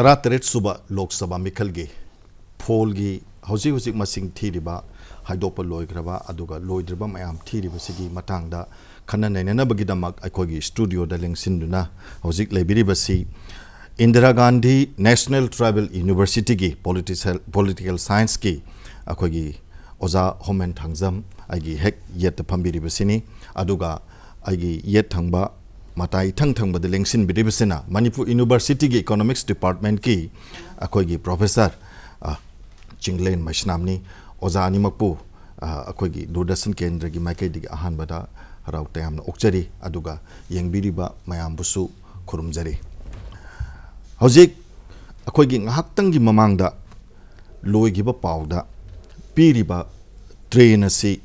तरा तरेट सुबह लोकसभा मिखल फोल की हौजी हौजी मसिंग थीरिबा हाइदोप लोइग्रबा अदुगा लोइद्रबा मयाम थीरिबसिगी मतंगदा खन्ना नैननबगिदमक अखोगी स्टूडियो दा लेंसिंदुना हौजिक लेबिरिबसी Indira Gandhi national tribal university की पॉलिटिकल पॉलिटिकल साइंस की अखोगी ओजा होमेन थांगजम आगी हेक durdasan kendra gi maike dig ahan bada harau tayam na okchari aduga yengbiri ba mayam busu khurumjari hojik akoi gi ngahak tang gi mamang da loi gi ba pawda piri ba train asi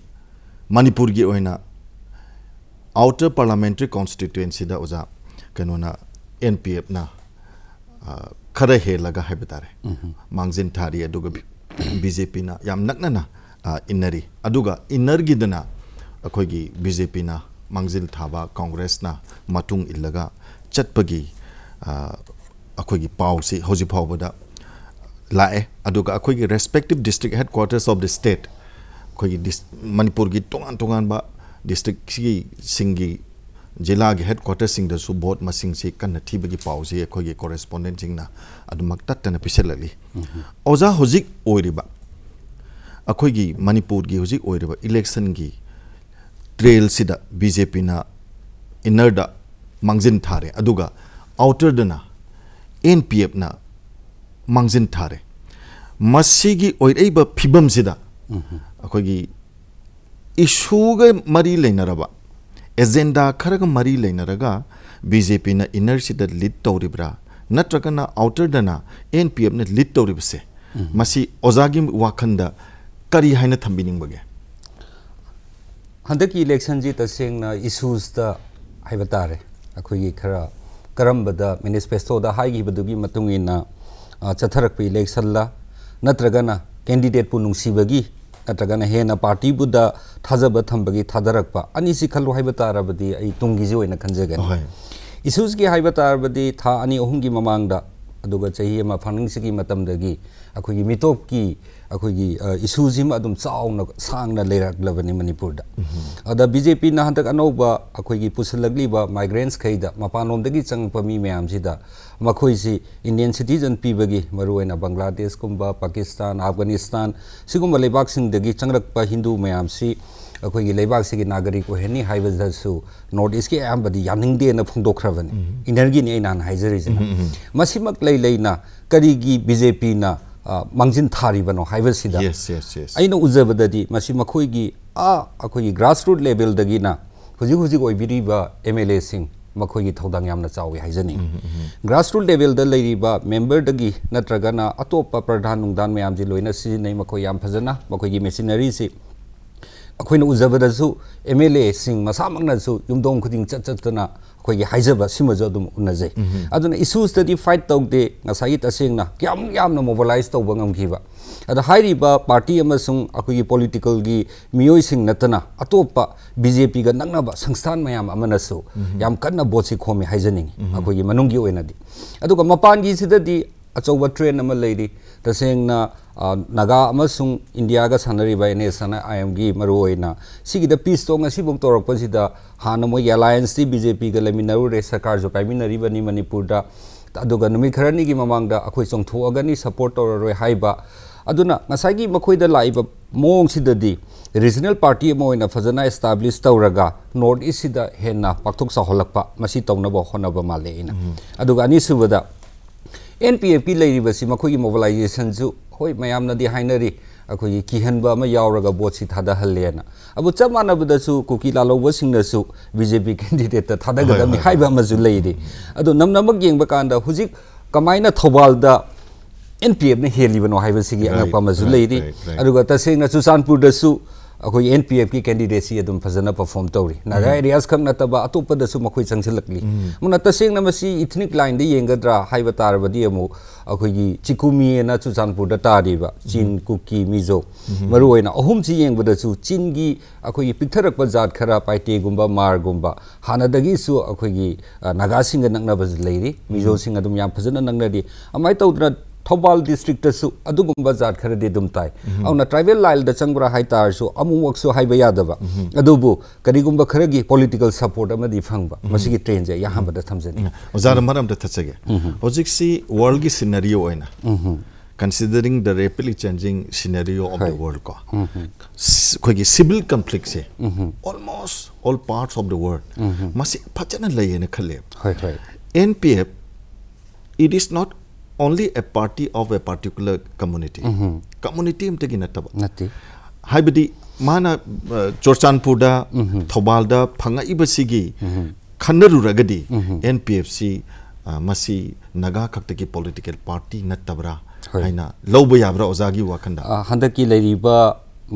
manipur gi oina outer parliamentary constituency da oza kanona npf na khara he laga hai batare mangjin thari aduga bjp na yam nakna na inari aduga inner gidana akhoi gi bjp na mangjil thaba congress na matung illaga chatpagi akhoi gi paw si hoji phaw bada lae aduga akhoi gi respective district headquarters of the state akhoi gi manipur gi tongan tongan ba singi जिला के दसु boat मसिंग से कन्न थीबगी पाउसे अखोगे correspondent सिंग ना अदुमक तत्तन पिसलली ओजा होजिक ओइरिबा अखोगी मणिपुर की होजिक ओइरिबा इलेक्शन की ट्रेल सिदा बीजेपी ना इनर दा मंगजिन थारे अदुगा इशूग मरी लेनरबा एजेंडा खरग मरी लेनरगा बीजेपी न इनर सिद लीड तौरिब्रा नत्रगना आउटर दना एनपीएफ न लीड तौरिबसे मसी ओजागी वाखंदा करी हाइना थंबिनिंग बगे हंदक इलेक्शन जी तसेंगना इशूज तारे अखोगी खरा करम्बदा मैनिफेस्टो दा हाइगिबदुगी इलेक्शन ला नत्रगना कैंडिडेट पु नुंसीबगी नत्रगना हेना पार्टी बुद थाजब थंबगी थादरकपा अनिसी खलु हाइबा तारबदी आई तुंगी जो इना खंजगन इशूज की हाइबा तारबदी था अनि अहुंगी ममांगदा अदुगा चही मा फंगिंगसिगी मतमदगी अखोगी मिटोप की अखोगी इशूजिम अदुम चाउना मणिपुरदा अदा बीजेपी ना हंतक अनौबा अखोगी पुसलगलीबा माइग्रेंट्स खैदा मी इंडियन सिटीजन पीबगी मरुएना बांग्लादेश कुंबा पाकिस्तान अफ़गानिस्तान सिगुम्बा लेबाकसिंगदगी हिंदू अखोगी लेबाकसिगी नागरिक ओहेनी हाइबदसु नॉर्थ के ने नान हाइजरिजे मसिमक लई लेना करीगी बीजेपी ना मांजिन थारीबनो हाइबसिदा यस यस यस अइना उजबददी मसि मखोइगी आ अखोइगी ग्रास रूट लेवल दगिना हुजि हुजि ओइबिरिबा एमएलए सिंह मखोइगी थौदांग यामना चावी हाइजनी ग्रास रूट लेवल द लेरिबा मेंबर दगी नत्रगना अतोप प्रधान नुंगदान मयाम जी लोइना सिजिनै मखोइ याम फजना मखोइगी मेसिनरी सि अखोइना उजबदसु एमएलए सिंह मसामकनासु युमदोंग खुदिंग चत चतना अखोइगी हाइजबा सिमजो अदुम उनजै अदुना इशूसददी फाइट तौदे तसेंगना क्याम यामना मोबिलाइज तौबा अदा हाइरिबा पार्टी पॉलिटिकल गी मियोइसिंग नतना अतोपा बीजेपी गा नंगनाबा संस्थान मयाम अमनसु याम कन्ना बोछि खोमि हाइजनिंग अखोइगी तसेंगना नागा अमसुंग इंडिया सानरिबा एन एस आई एम गी मरुओइना सिगिदा पीस तो ngasiबुक तोरकपसिदा हाना मोय अलायंस बीजेपी गा लेमिनरु सरकार जो पाइमिनरिबनी नुमि खरनी गी ममांगदा अखोइ चोंथोअगनी सपोर्ट तोररोय हाइबा मोंग सिददी रीजनल पार्टी अमा ओइना फजना एस्टाब्लिश तौरगा नॉर्थ ईस्ट सिदा हेना पाक्थोक साहोलकपा मसी तौनबा होनबा माले इना अनि सुबदा एनपीएफ की लेरिबसी मखोइगी मोबिलाइजेशन जु होय मयामनदी हाइनरी अखोइगी किहनबा अमा यावरगा अब चप मानबदसु कुकी लालौबसिंगनसु बीजेपी कैंडिडेट थादगदमि हाइबा अमजु लेइरि अदो नमनमक येंबा कांदा हुजिक कमाइना थौबालदा एनपीएफ ने हेलिबनो हाइबसिगी अंगपा मजु लेइरि अदुगा तसेंगना ꯑꯩꯈꯣꯏ ꯑꯦꯟ ꯄꯤ ꯑꯦꯐꯀꯤ ꯀꯦꯟꯗꯤꯗꯦꯠꯁꯤ ꯑꯗꯨꯝ ꯐꯖꯅ ꯄꯔꯐꯣꯔꯝ ꯇꯧꯔꯤ ꯅꯥꯒꯥ ꯑꯦꯔꯤꯌꯥꯁ ꯈꯛ ꯅꯠꯇꯕ ꯑꯇꯣꯞꯄꯗꯁꯨ ꯃꯈꯣꯏ ꯆꯪꯁꯤꯜꯂꯛꯂꯤ ꯑꯃꯨꯛꯅ ꯇꯁꯦꯡꯅ ꯃꯁꯤ ꯏꯊꯅꯤꯛ ꯂꯥꯏꯟꯗ ꯌꯦꯡꯒꯗ꯭ꯔꯥ ꯍꯥꯏꯕ ꯇꯥꯔꯕꯗꯤ ꯑꯃꯨꯛ ꯑꯩꯈꯣꯏꯒꯤ ꯆꯤꯀꯨꯃꯤꯅ ꯆꯨꯔꯆꯥꯟꯄꯨꯔꯗ ꯇꯥꯔꯤꯕ ꯆꯤꯟ ꯀꯨꯀꯤ ꯃꯤꯖꯣ ꯃꯔꯨꯑꯣꯏꯅ ꯑꯍꯨꯝꯁꯤ ꯌꯦꯡꯕꯗꯁꯨ ꯆꯤꯟꯒꯤ ꯑꯩꯈꯣꯏꯒꯤ ꯄꯤꯛꯊꯔꯛꯄ ꯖꯥꯠ ꯈꯔ ꯄꯥꯏꯇꯦꯒꯨꯝꯕ ꯃꯥꯔꯒꯨꯝꯕ ꯍꯥꯟꯅꯗꯒꯤꯁꯨ ꯑꯩꯈꯣꯏꯒꯤ ꯅꯥꯒꯥꯁꯤꯡꯒ ꯅꯛꯅꯕꯁꯨ ꯂꯩꯔꯤ ꯃꯤꯖꯣꯁꯤꯡ ꯑꯗꯨꯝ ꯌꯥꯝ ꯐꯖꯅ ꯅꯛꯅꯔꯤ ꯑꯗꯨꯃꯥꯏꯅ ꯇꯧꯗꯅ थौबाल दिस्ट्रिक जात खरदे दुम ताय ट्राइबल लाइल चंगब्राइटाब कहींगब खर खरगी पोलिटिकल सपोर्ट फंग ट्रेन से अहमद थमजे थे वर्ल्ड की scenery considering the rapidly changing scenery of the world को अखोगे सिविल कंफ्लिक से almost all parts of the world मसे फचन लयेने खले हाय हाय NPF it is not only a party of a particular community community amtagi nataba ꯅꯠꯇꯦ ꯍꯥꯏꯕꯗꯤ ꯃꯥꯅ ꯆꯣꯔꯆꯥꯟꯄꯨꯔꯗ ꯊꯧꯕꯥꯜꯗ ꯐꯪꯉꯛꯏꯕꯁꯤꯒꯤ ꯈꯟꯅꯔꯨꯔꯒꯗꯤ ꯑꯦꯟ ꯄꯤ ꯑꯦꯐ ꯁꯤ ꯃꯁꯤ ꯅꯥꯒꯥ ꯈꯛꯇꯒꯤ ꯄꯣꯂꯤꯇꯤꯀꯦꯜ ꯄꯥꯔꯇꯤ ꯅꯠꯇꯕ꯭ꯔꯥ ꯍꯥꯏꯅ ꯂꯧꯕ ꯌꯥꯕ꯭ꯔꯥ ꯑꯣꯖꯥꯒꯤ ꯋꯥꯈꯟꯗ ꯍꯟꯗꯛꯀꯤ ꯂꯩꯔꯤꯕ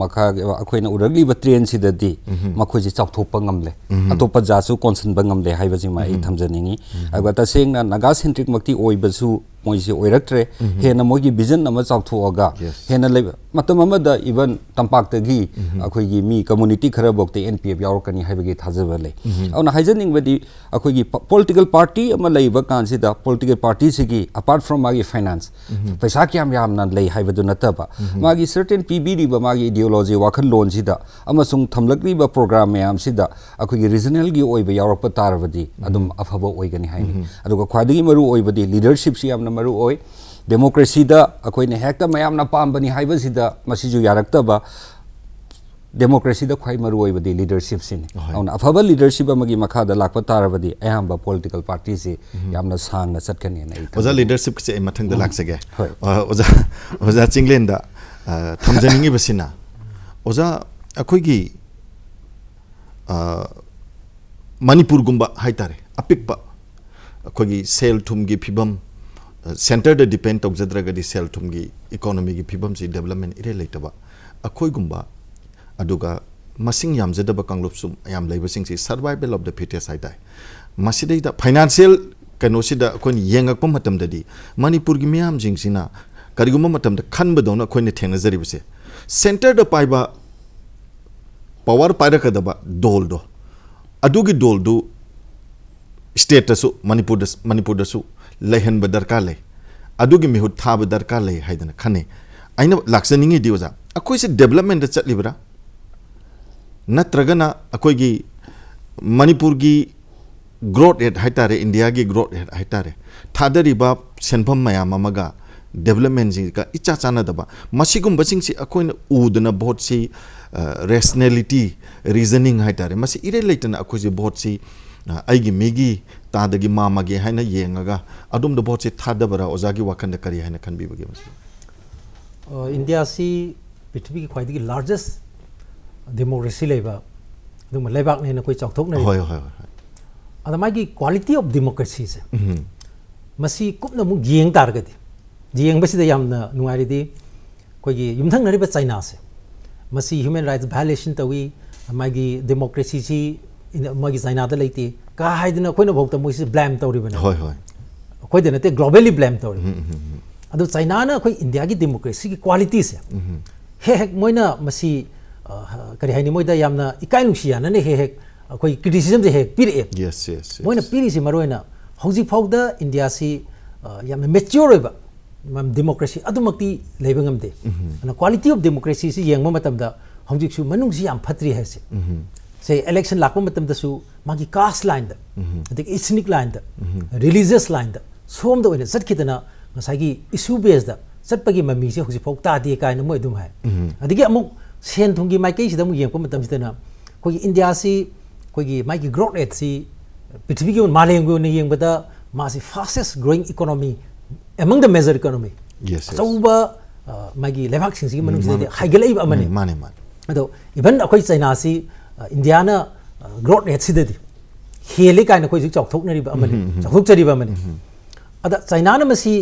ꯃꯈꯥꯒꯤ ꯑꯩꯈꯣꯏꯅ ꯎꯔꯛꯂꯤꯕ ꯇ꯭ꯔꯦꯟꯁꯤꯗꯗꯤ ꯃꯈꯣꯏꯁꯤ ꯆꯥꯎꯊꯣꯛꯄ ꯉꯝꯂꯦ ꯑꯇꯣꯞꯄ ꯖꯥꯠꯁꯨ ꯀꯣꯟꯁꯤꯟꯕ ꯉꯝꯂꯦ ꯍꯥꯏꯕꯁꯤꯃ ꯑꯩ ꯊꯝꯖꯅꯤꯡꯉꯤ ꯑꯗꯨꯒ ꯇꯁꯦꯡꯅ ꯅꯥꯒꯥ ꯁꯦꯟꯇ꯭ꯔꯤꯛꯃꯛꯇꯤ ꯑꯣꯏꯕꯁꯨ मोइसे ओइरक्ट्रे हेन मोगी विजन हेन इवन तंपाक्तगी अखोगी मी कम्युनिटी खरा बोक्ते एनपीएफ यावकनी हाइबगे थाजब ले अन पार्टी लेब कानसि द पार्टी से अपार्ट फ्रॉम मांग फाइनेंस पैसा क्या याम न ले सर्टेन पीबी रिब मागी आइडियोलॉजी वाखन लोन सिदा अमसुंग थमलकलीब अफब होगनी हाइनि अदुग ख्वादगी लीडरशिप से ꯌꯥꯝꯅ ꯃꯔꯨ ꯑꯣꯏ ꯗꯦꯃꯣꯀ꯭ꯔꯦꯁꯤꯗ ꯑꯩꯈꯣꯏꯅ ꯍꯦꯛꯇ ꯃꯌꯥꯝꯅ ꯄꯥꯝꯕꯅꯤ ꯍꯥꯏꯕꯁꯤꯗ ꯃꯁꯤꯁꯨ ꯌꯥꯔꯛꯇꯕ ꯗꯦꯃꯣꯀ꯭ꯔꯦꯁꯤꯗ ꯈ꯭ꯋꯥꯏ ꯃꯔꯨ ꯑꯣꯏꯕꯗꯤ ꯂꯤꯗꯔꯁꯤꯞꯁꯤꯅꯤ ꯑꯗꯨꯅ ꯑꯐꯕ ꯂꯤꯗꯔꯁꯤꯞ ꯑꯃꯒꯤ ꯃꯈꯥꯗ ꯂꯥꯛꯄ ꯇꯥꯔꯕꯗꯤ ꯑꯌꯥꯝꯕ ꯄꯣꯂꯤꯇꯤꯀꯦꯜ ꯄꯥꯔꯇꯤꯁꯤ ꯌꯥꯝꯅ ꯁꯥꯡꯅ ꯆꯠꯀꯅꯤꯅ ꯑꯩ ꯑꯣꯖꯥ ꯂꯤꯗꯔꯁꯤꯞꯁꯦ ꯑꯩ ꯃꯊꯪꯗ ꯂꯥꯛꯆꯒꯦ ꯍꯣꯏ. ꯑꯣꯖꯥ ꯑꯣꯖꯥ ꯆꯤꯡꯂꯦꯟꯗ ꯊꯝꯖꯅꯤꯡꯉꯤꯕꯁꯤꯅ ꯑꯣꯖꯥ ꯑꯩꯈꯣꯏꯒꯤ ꯃꯅꯤꯄꯨꯔꯒꯨꯝꯕ ꯍꯥꯏꯇꯥꯔꯦ ꯑꯄꯤꯛꯄ ꯑꯩꯈꯣꯏꯒꯤ ꯁꯦꯜ ꯊꯨꯝꯒꯤ ꯐꯤꯕꯝ सेंटर डिपेंड तौजद्रगदी सेल तुम की इकोनोमी की फिवम से डेवलपमेंट इरे लेटब अखोगुब मसिंग यामजदब से सर्वाइवल ऑफ़ द फिटेस हाइदाय मसिदैद फाइनेंशियल कनोसिद अखोन येंगप मतमददी की मैम जिंगसिना करीगुम मतमद अखोने अखोन थेंगजरिबसे सेंटर द पाइबा पवर पाइरकदब दोलदो दो अदुगी डोल मनपुर स्टेटसु ꯁꯦꯟꯇꯔꯗ ꯄꯥꯏꯕ ꯄꯋꯥꯔ ꯄꯥꯏꯔꯛꯀꯗꯕ ꯗꯣꯜꯗꯣ ꯑꯗꯨꯒꯤ ꯗꯣꯜꯗꯨ ꯁ꯭ꯇꯦꯠꯇꯁꯨ ꯃꯅꯤꯄꯨꯔꯗ ꯃꯅꯤꯄꯨꯔꯗꯁꯨ ꯂꯩꯍꯟꯕ ꯗꯔꯀꯥꯔ ꯂꯩ ꯑꯗꯨꯒꯤ ꯃꯤꯍꯨꯠ ꯊꯥꯕ ꯗꯔꯀꯥꯔ ꯂꯩ ꯍꯥꯏꯗꯅ ꯈꯟꯅꯩ ꯑꯩꯅ ꯂꯥꯛꯆꯅꯤꯡꯉꯤꯗꯤ ꯑꯣꯖꯥ ꯑꯩꯈꯣꯏꯁꯦ ꯗꯦꯕꯂꯞꯃꯦꯟꯗ ꯆꯠꯂꯤꯕ꯭ꯔꯥ ꯅꯠꯇ꯭ꯔꯒꯅ ꯑꯩꯈꯣꯏꯒꯤ ꯃꯅꯤꯄꯨꯔꯒꯤ ꯒ꯭ꯔꯣꯠ ꯔꯦꯠ ꯍꯥꯏꯇꯥꯔꯦ ꯏꯟꯗꯤꯌꯥꯒꯤ ꯒ꯭ꯔꯣꯠ ꯔꯦꯠ ꯍꯥꯏꯇꯥꯔꯦ ꯊꯥꯗꯔꯤꯕ ꯁꯦꯟꯐꯝ ꯃꯌꯥꯝ ꯑꯃꯒ ꯗꯦꯕꯂꯞꯃꯦꯟꯁꯤꯒ ꯏꯆꯥ ꯆꯥꯟꯅꯗꯕ ꯃꯁꯤꯒꯨꯝꯕꯁꯤꯡꯁꯤ ꯑꯩꯈꯣꯏꯅ ꯎꯗꯅ ꯚꯣꯠꯁꯤ ꯔꯦꯁꯅꯦꯂꯤꯇꯤ ꯔꯤꯖꯅꯤꯡ ꯍꯥꯏꯇꯥꯔꯦ ꯃꯁꯤ ꯏꯔꯩ ꯂꯩꯇꯅ ꯑꯩꯈꯣꯏꯁꯦ ꯚꯣꯠꯁꯤ ꯑꯩꯒꯤ ꯃꯤꯒꯤ तादगी मामगे है येंगा बोटे थादबरा ओजा की वाखन करी है खनबीबगे इंडिया से पृथ्वी की खाई लार्जेस्ट डेमोक्रेसी लेबाकने कोई की क्वाटी क्वालिटी ऑफ़ डेमोक्रेसी से कूपन यें तारगदी चाइना से ह्यूमन राइट्स भैलेसन तौी माई डेमोक्रेसी चाइना लेते का हाइदिन अखोइन भोक्ता मोइसि ब्लेम तौरि बने होय ग्लोबली ब्लेम तौरि अदु चाइना न इंडिया की डेमोक्रेसी की क्वालिटी से हे हे मोइना कहीं मोद हाइनि हे हे अखोइ क्रिटिसिजम से हे पिरे यस यस मोइना पिरि इंडिया से यामना मेच्योर होइबा डेमोक्रेसी अदुमक्ति लेबे क्वालिटी ऑफ़ डेमोक्रेसी से यंगमा मतमदा हौजिक सु मनुंग है say election lakpa matam da su magi caste line da adik ethnic line da religious line da som da oina sat kitana ngasai gi issue based da sat pagi mami se hoji phok ta di kai na moi dum hai adigi amuk sen thung gi mai kai sida mu yem ko matam sidana ko india si ko gi mai gi growth rate si पृथ्वी की मालेम को नहीं यंग बता मासी fastest growing economy among the major economy yes so ba magi lebak sing sing manung sing haigel ib amane mane mane ado even akoi china si ꯏꯟꯗꯤꯌꯥꯅ growth ꯔꯦꯠꯁꯤꯗꯗꯤ ꯍꯦꯜꯂꯤ ꯀꯥꯏꯅ ꯑꯩꯈꯣꯏ ꯍꯧꯖꯤꯛ ꯆꯥꯎꯊꯣꯛꯅꯔꯤꯕ ꯑꯃꯅꯤ ꯆꯥꯎꯊꯣꯛꯆꯔꯤꯕ ꯑꯃꯅꯤ ꯑꯗ ꯆꯩꯅꯥꯅ ꯃꯁꯤ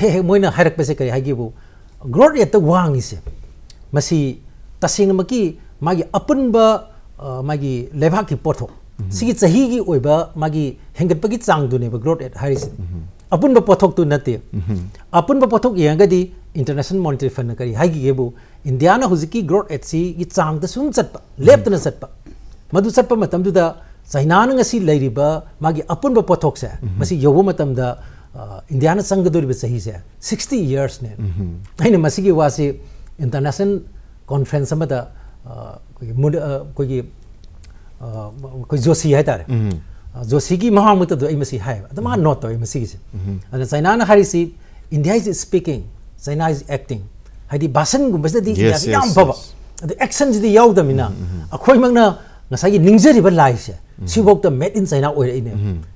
ꯍꯦꯛ ꯍꯦꯛ ꯃꯣꯏꯅ ꯍꯥꯏꯔꯛꯄꯁꯦ ꯀꯔꯤ ꯍꯥꯏꯒꯦꯕꯨ ꯒ꯭ꯔꯣꯠ ꯔꯦꯠꯇ ꯋꯥꯡꯉꯤꯁꯦ ꯃꯁꯤ ꯇꯁꯦꯡꯅꯃꯛꯀꯤ मागी अपुनबा मागी लेभाक की पोथो सिगी चही की ओइबा मागी हेंगतपगी चांगदुनेबा ग्रोथ एट हारिस अपुनबा पोथोक तु नते अपुनबा पोथोक यंगदी इंटरनेशनल मॉनिटरी फंड करी हागी गेबु इंडिया हुजिकी ग्रोथ एट सी चांग सुम चटपा लेप्तना चटपा मधु मतमदुदा चाइना ना ngasi leiriba magi apunba pothok se masi yobo matamda India चंगदोरीब चही से सिक्सटी इयर्स ने अने मसीगी वासी इंटरनेशनल कॉन्फ्रेंस कोई जोशी है तारे जोशी की महांग मत दो मसी है हाँ नोट तो मसी से चाइना ना हरी सी India is speaking China is acting हाइदी भाषण गुम्बस दी इंडिया से याम बाबा अदे एक्शन जी याव दमिना अखोई मंगना ngасai ningzeriba lai se sibok ta made in china oi ne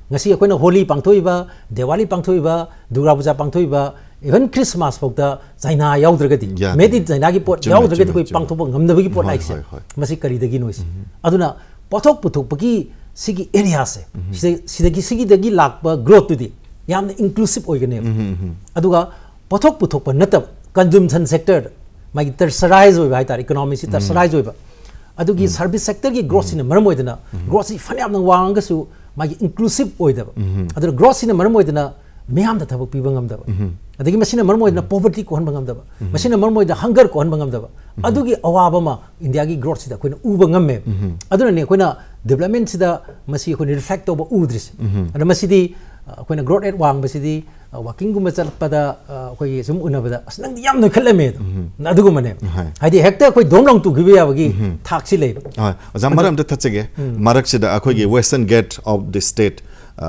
ngasi akoina holi pangthoiba diwali pangthoiba durga puja pangthoiba even christmas phok ta china yaudragadi made in china gi pot yaudragadi koi pangthoba ngamdaba gi pot lai se masi kari dagi noise aduna pothok puthok pagi sigi area se sidagi sigi dagi lakpa growth tu di yamna inclusive oi gane aduga pothok puthok pa natab consumption sector magi tertiarize oi bai tar economy si tertiarize oi ba अदुगी service sector की growth सिने मरम ओइदना growth सि फन्याम नंग वांगसु मागी inclusive ओइदब अदु growth सिने मरम ओइदना मैम द थबक पीबं ngam अदगी मसिने मरम ओइदना पॉवर्टी को हनबं ngam दब। मसिने मरम ओइदा हंगर को हनबं ngam दब। अदुगी अवाब मा इंडिया की ग्रोथ सिदा कोइन उब मे। ने कोइना डेवलपमेंट कोइन रिफ्लेक्ट ओब उद्रिस अदु मसिदी कोइना ग्रोथ वाकिंग गुम चल उन्नबद असंग खलमे अगुमने हेते दोम लौ तुगी थे मरगे western gate of the state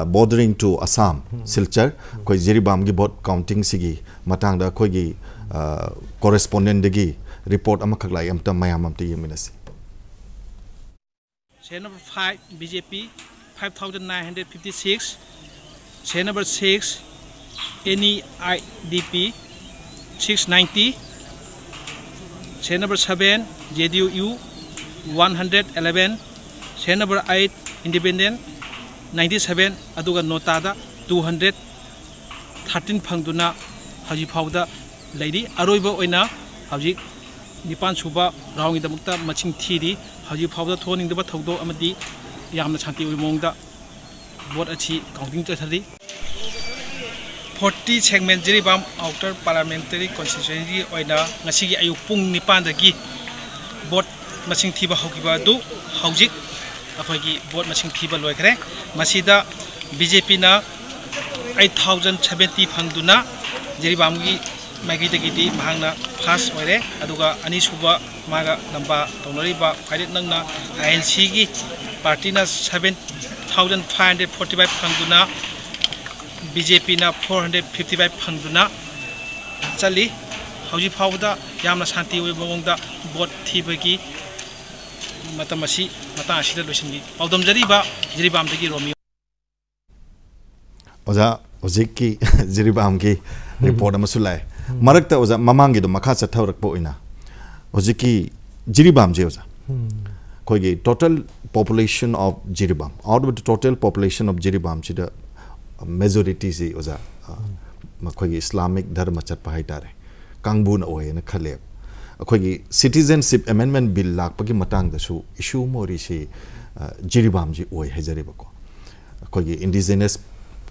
bordering to Assam Silchar अख जेरीबाम की बोट काउंटिंग अखोगी कॉरेस्पोंडेंटी रिपोर्ट अम खाई मैम ये five B J P five thousand nine hundred fifty six से number six 5956 Chair number 6 NEIDP 690 Chair number 7 JDU 111 Chair number 8 Independent 97 aduga notada 200 13 phangduna haji phawda leidi aroiba oina haji nipan suba rawngi damukta maching thiri haji phawda thoning daba thawdo amadi yamna chanti oi mongda bot achi counting chathari 40 segment jiribam outer parliamentary constituency oina ngasigi ayu pung nipan dagi bot masing thiba hokiba du haujik अखोगी vote मसिंग थीब मसीदा BJP ना 8070 फंगदुना जेरिबामगी माइगीदगी महांगना fast ओरे अदुगा अनीसुबा मागा नंबा तौनरिबा फाइदे नंगना INC की party ना 7545 फंगदुना बीजेपी ना फोर हंड्रेड फिफ्टी फाइव फंगना चली हजी फाद शांति मौद वोट थीबी ओजा हजिक की जिरीबाम की रिपोर्ट लाए मरक्त ओजा ममांग मखा चथरप हजिक की जिरीबाम जे ओजा अखोगी total population of Jiribam out of the total population of Jiribam majority si oza ah, makhoi islamic dharma chat pa haitare kangbu na oye na khale. Akhoi gi citizenship amendment bill lak pa gi matang da su issue mo ri si ah, jiribam ji oye hejari ba ko. Akhoi gi indigenous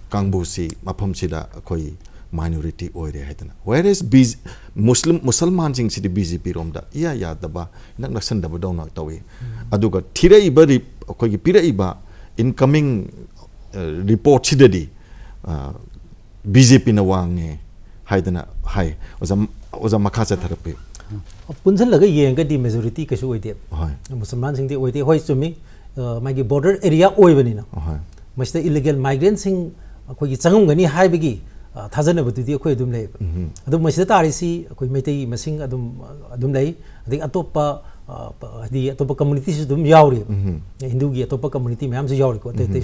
kangbu si mapham si da akhoi minority oye re haitana whereas biz muslim musalman jing si bjp rom da ya ya da ba nak nak san da ba dong nak tawe hmm. aduga thirei ba ri akhoi gi pirei ba incoming eh, report si da di. BJP na wangi, hai dana hai, oza oza makasa terapi. Punsel lagi yang kedi majoriti kesu oide. Musliman sing di oide, hoi cumi, magi border area oi bani na. Mesti illegal migrants sing kau ini canggung gani hai begi. Thazan itu dia kau itu mulai. Aduh mesti ada arisi kau ini mesti masing aduh aduh mulai. Adik atau apa di atau apa community itu mula yauri. Hindu gitu atau apa community memang sejauh itu. Tetapi.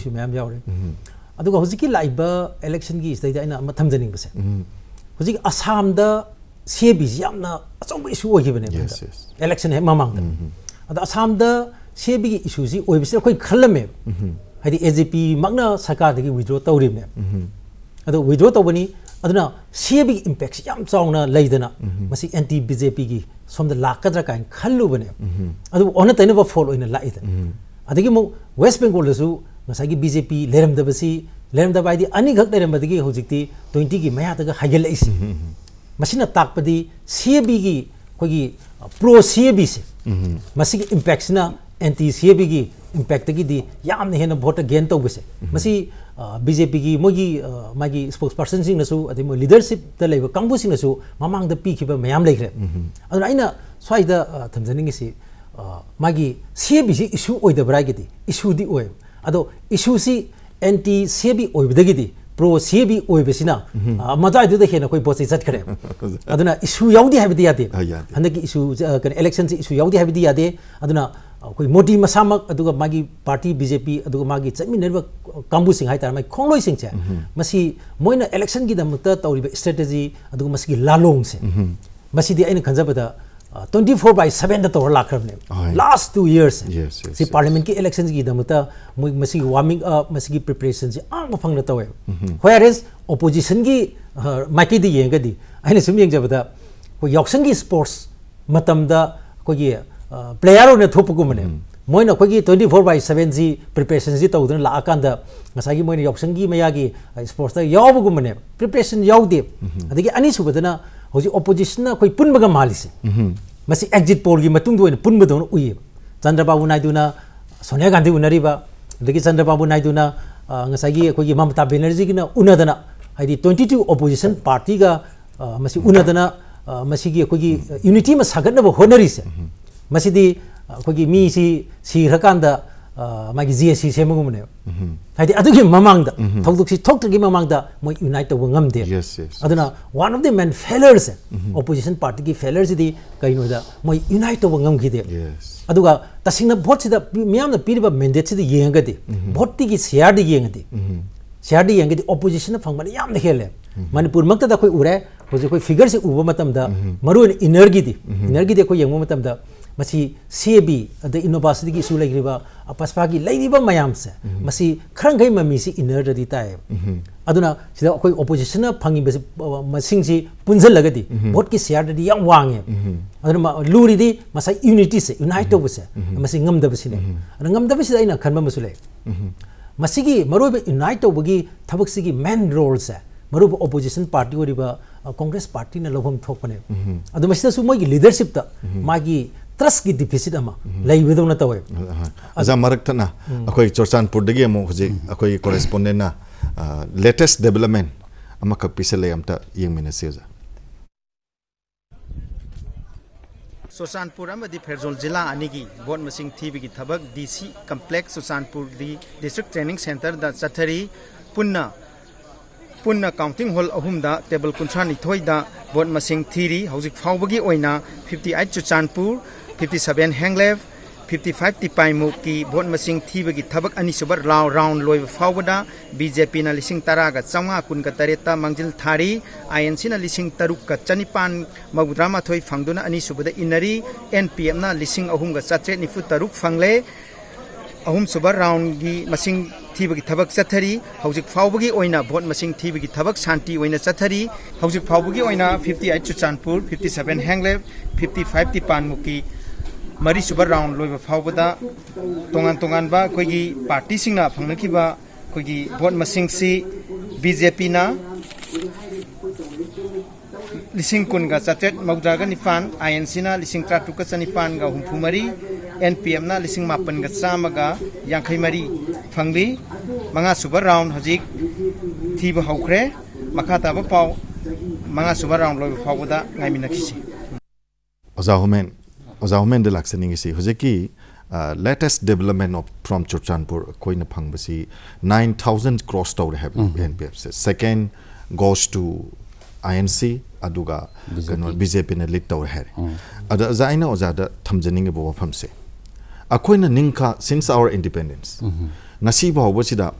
Election की इसद थमजनीबसे असम से अच्छा issue होने election है ममान असाम से issues खलमे है ए J P मना सरकार विद्रो तौरीबने उद्रो तौनी से इम्पेक्सम चौना एंटी बी जे पी की सोम लाकद्र कह खलुबने फोल होने लाइद वेस्ट बेंगोल ꯉꯁꯥꯏꯒꯤ ꯕꯤ ꯖꯦ ꯄꯤ ꯂꯩꯔꯝꯗꯕꯁꯤ ꯂꯩꯔꯝꯗꯕ ꯍꯥꯏꯗꯤ ꯑꯅꯤꯈꯛ ꯂꯩꯔꯝꯕꯗꯒꯤ ꯍꯧꯖꯤꯛꯇꯤ ꯇ꯭ꯋꯦꯟꯇꯤꯒꯤ ꯃꯌꯥꯗꯒ ꯍꯥꯏꯒꯠꯂꯛꯏꯁꯤ ꯃꯁꯤꯅ ꯇꯥꯛꯄꯗꯤ ꯁꯤ ꯑꯦ ꯕꯤꯒꯤ ꯑꯩꯈꯣꯏꯒꯤ ꯄ꯭ꯔꯣ ꯁꯤ ꯑꯦ ꯕꯤꯁꯦ ꯃꯁꯤꯒꯤ ꯏꯝꯄꯦꯛꯁꯤꯅ ꯑꯦꯟꯇꯤ ꯁꯤ ꯑꯦ ꯕꯤꯒꯤ ꯏꯝꯄꯦꯛꯇꯒꯤꯗꯤ ꯌꯥꯝꯅ ꯍꯦꯟꯅ ꯚꯣꯠꯇ ꯒꯦꯟ ꯇꯧꯕꯁꯦ ꯃꯁꯤ ꯕꯤ ꯖꯦ ꯄꯤꯒꯤ ꯃꯣꯏꯒꯤ ꯃꯥꯒꯤ ꯁ꯭ꯄꯣꯛꯁ ꯄꯥꯔꯁꯟꯁꯤꯡꯅꯁꯨ ꯑꯗꯩ ꯃꯣꯏ ꯂꯤꯗꯔꯁꯤꯞꯇ ꯂꯩꯕ ꯀꯥꯡꯕꯨꯁꯤꯡꯅꯁꯨ ꯃꯃꯥꯡꯗ ꯄꯤꯈꯤꯕ ꯃꯌꯥꯝ ꯂꯩꯈ꯭ꯔꯦ ꯑꯗꯨꯅ ꯑꯩꯅ ꯁ꯭ꯋꯥꯏꯗ ꯊꯝꯖꯅꯤꯡꯉꯤꯁꯤ ꯃꯥꯒꯤ ꯁꯤ ꯑꯦ ꯕꯤꯁꯤ ꯏꯁꯨ ꯑꯣꯏꯗꯕ꯭ꯔꯥ ꯍꯥꯏꯒꯗꯤ ꯏꯁꯨꯗꯤ ꯑꯣꯏ अदो इशूसी एंटी से ओइबदगी प्रो सेबी ओइबसिना मजाय दुदे हेन कोइ बोसे जत करे अदना इशू याउदी हाबिदि यादे इलेक्शन से इशू याउदी हाबिदि यादे मोदी मसामक अदुग मागी पार्टी बीजेपी अदुग मागी चमी नरब कांबु सिंह हाय तार माई इलेक्शन गि दमत तौरिबे स्ट्रेटजी अदुग से मसी दि 24 बाय 7 दा तौर Aye. लास्ट टू इयर्स सी. पार्लियामेंट की इलेक्शन की दमकता मोइ मसी वार्मिंग अप प्रिपरेशन से आंग फंगना तवे व्हेयर इज़ ओपोजिशन की माइकी येंगदी अइना सुम येंगजबदा को याक्सन की स्पोर्ट्स कोगी प्लेयर ओने थोपगुमने मोइना कोगी 24 बाय 7 जी प्रिपरेशन जी तौदन लाकांदा ngасagi moina yaksanggi mayagi sports da yawbugumne preparation yawde adigi ani subadana hoji opposition na koi punbaga malise masi exit poll gi matung doina punba don uye chandrababu naidu na sonia gandhi unariba adigi chandrababu naidu na ngasagi koi gi mamata banerjee gi na unadana haidi 22 opposition party ga masi unadana ꯃꯁꯤꯒꯤ ꯑꯩꯈꯣꯏꯒꯤ unity ꯑꯃ ꯁꯥꯒꯠꯅꯕ ꯍꯣꯠꯅꯔꯤꯁꯦ ꯃꯁꯤꯗꯤ ꯑꯩꯈꯣꯏꯒꯤ ꯃꯤꯁꯤ ꯁꯤꯈ꯭ꯔꯀꯥꯟꯗ मागी G S C सेमगुमने हाइदि अदुगि ममांगदा थौदुक्सि थोक्तुगि ममांगदा मो unite तब गमदे वन ऑफ़ द मेन से ओपोजिशन पार्टी की फेलर्स दि कइनोदा मो यूनाइट तब गमगिदे तस्वीर तसिंगना भोट सिदा मियामना पिरिबा मेंडेट सिदा येंगदि भोट तिगि शेयर दि येंगदि शेयर दि ओपोजिशन फंगमने यामना हेले मणिपुर मक्ता दा फिगर से उब मतमदा इनर इनर्गी इनोवासी की इशू लेग्रीब पसपा की मैम से खरख ममी से इनरदी ताएना कोई ओपोजिशन फंगीब से मसी पुंजलगे भोट की सियारदी या वागे लुरीदी मस यूनिटी से यूनाइटबसेमदबसी खनबू ले तब की मेन रोल से मरुब ओपोजिशन पार्टी होब कॉग्रेस पार्टी लोभम थोपने मैं लीडरशिप मांग ट्रस्ट की डिफिसिट अमा तवे अजा मरक थना चौरचानपुर चोरचानपुर कोरेस्पोंडेंट लेटेस्ट डेवलपमेंट अमा कप पिसे ले फेरजोल जिला अनिगी बोट मसिंग थीबी की थबक DC complex सुशानपुर the district training centre the चथरी पुन्ना पुन्ना counting hall अहम दा टेबल कुंथ्रा निथोद दा boat मसिंग theory हौजिक फाउबगी fifty eight सुशानपुर 57 Hanglef 55 Tipai Mukki vote masing thibagi thabak anisubar round round loiba fawada BJP na lising taraga changa kun ka tareta mangjil thari INC na lising taruk ka chanipan magdrama thoi phangduna anisubada inari NPM na lising ahum ga chatre ni fu taruk fangle ahum subar round gi masing थीबगी थबक चथरी हौजिक फाउबगी ओइना vote मसिंग थीबगी थबक शांति ओइना चथरी हौजिक फाउबगी ओइना 58 चुचानपुर 57 हैंगलेव 55 तिपानमुकी मरी सुब राउंड लोब फाउबदा तोान तोान अखोगी पार्टी फंगनकीब अखोगी वोट मसिंग बीजेपी ना लिसिंग कुन का चतेट मौद्राग आई एन सिना लिसिंग तरतुक चनिफान का हुम्फू मरी एन पी एम मापन का चामगा यांखै मरी फंगली मंगा सुब राउंड हजिक थीब हौख्रे मखा ताब पाव मंगा सुब राउंड लोब फाउबदा ngaimiनाkhisi Azahumên ꯑꯣꯖꯥ ꯍꯨꯃꯦꯟ ꯑꯣꯖꯥ ꯍꯨꯃꯦꯟꯗ ꯂꯥꯛꯆꯅꯤꯡꯉꯤꯁꯤ ꯍꯧꯖꯤꯛꯀꯤ latest development of from Churchanpur ꯑꯩꯈꯣꯏꯅ ꯐꯪꯕꯁꯤ 9000 cross ꯇꯧꯔꯦ ꯍꯥꯏꯕ NPF ꯁꯦ second goes to INC ꯑꯗꯨꯒ ꯀꯩꯅꯣ BJP ꯅ lead ꯇꯧꯔꯦ ꯍꯥꯏꯔꯦ ꯑꯗ ꯑꯣꯖꯥ ꯑꯩꯅ ꯑꯣꯖꯥꯗ ꯊꯝꯖꯅꯤꯡꯉꯤꯕ ꯋꯥꯐꯝꯁꯦ ꯑꯩꯈꯣꯏꯅ ꯅꯤꯡꯈꯥ since our independence ꯉꯁꯤ ꯐꯥꯎꯕꯁꯤꯗ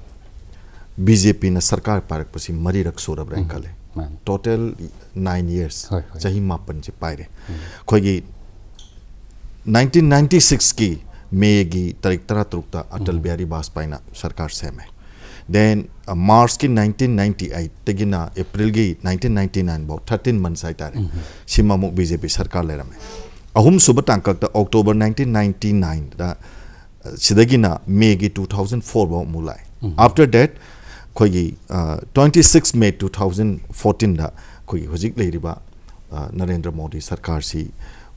BJP ꯅ ꯁꯔꯀꯥꯔ ꯄꯥꯏꯔꯛꯄꯁꯤ ꯃꯔꯤꯔꯛ ꯁꯨꯔꯕ꯭ꯔꯥ ꯍꯥꯏꯅ ꯈꯜꯂꯦ ꯃꯥꯅꯤ. ꯇꯣꯇꯦꯜ ꯅꯥꯏꯟ ꯌꯔꯁ ꯍꯣꯏ, ꯍꯣꯏ. ꯆꯍꯤ ꯃꯥꯄꯟꯁꯤ ꯄꯥꯏꯔꯦ ꯑꯩꯈꯣꯏꯒꯤ 1996 की मई की तारीख तरह तुरुकता हम्म। अटल बिहारी वाजपेयी सरकार से में। देन मार्च uh, की 1998 तेगिना अप्रैल की 1999 बहुत 13 मंथ्स आई तारे हम्म। सीमा मुख बीजेपी सरकार ले रहा में। अहम सुबह टांक अक्टूबर 1999 दा uh, सिदगिना मई की 2004 बहुत मूला आफ्टर दैट कोई की uh, 26 मई 2014 दा कोई हजिक ले रही बा नरेंद्र मोदी सरकार सी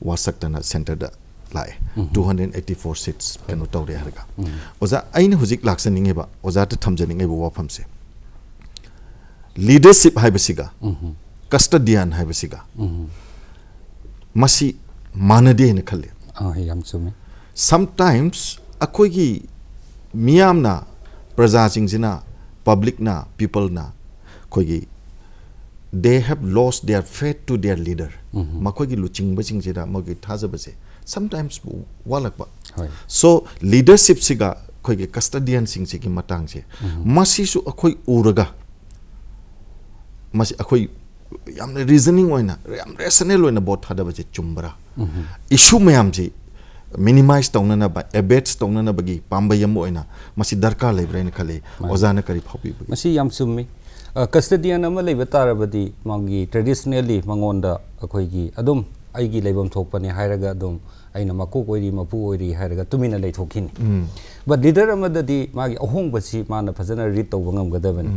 वासकतना सेंटर दा। लाए two hundred eighty four seats कहो तौर ओजा अगर हजिक ओजा ओजाद थमजनी वफम से लीडरशिप कस्टडियन है मानदे खल समाइम्स अखोना प्रजा सिंह पब्लीकना पीपलना अगर they have lost their faith to their leader मकोई लुचिबाजे sometimes walak ba hoi so leadership siga khoi gi custodian sing si gi matang se masi su akhoi uraga masi akhoi yam reasoning oina yam rational oina bot thada ba je chumbra issue mayam ji minimize tawna na ba abate tawna na bagi pamba yam oina masi darkar lebre ne khale ozana kari phapi masi yam chumi custodian ama leiba tarabadi magi traditionally mangonda akhoi gi adum aigi leibam thokpani hairaga adum अगर मकोकोरी मपूरी है तुम्हें लेखि but leader मांग अहोंब से मान फजन read तब गमगदन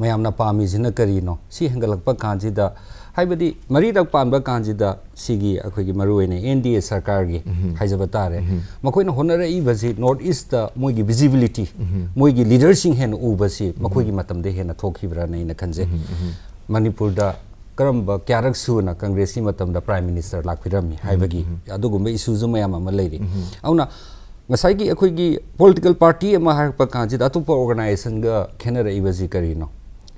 ma'am पाई करीनो हेंगल्पीद है मरी पाब कानी सिगी मरुने एन डी ए सरकार की हजब तारे मैं होनर इबे नॉर्थ इस्ट मोह की विजिबिलिटी मोह की लीडर हेन उबसे मोदी हेन थोड़ी नहीं खनजे मणिपुर करम क्या सून कंग्रेस की मतलब प्राइम मनीस्टर लाफी है इसूज मैम लेना की पोलिटिकल पार्टी हाँपा अतुप ऑर्गनाइजेशन खेनर कहींनो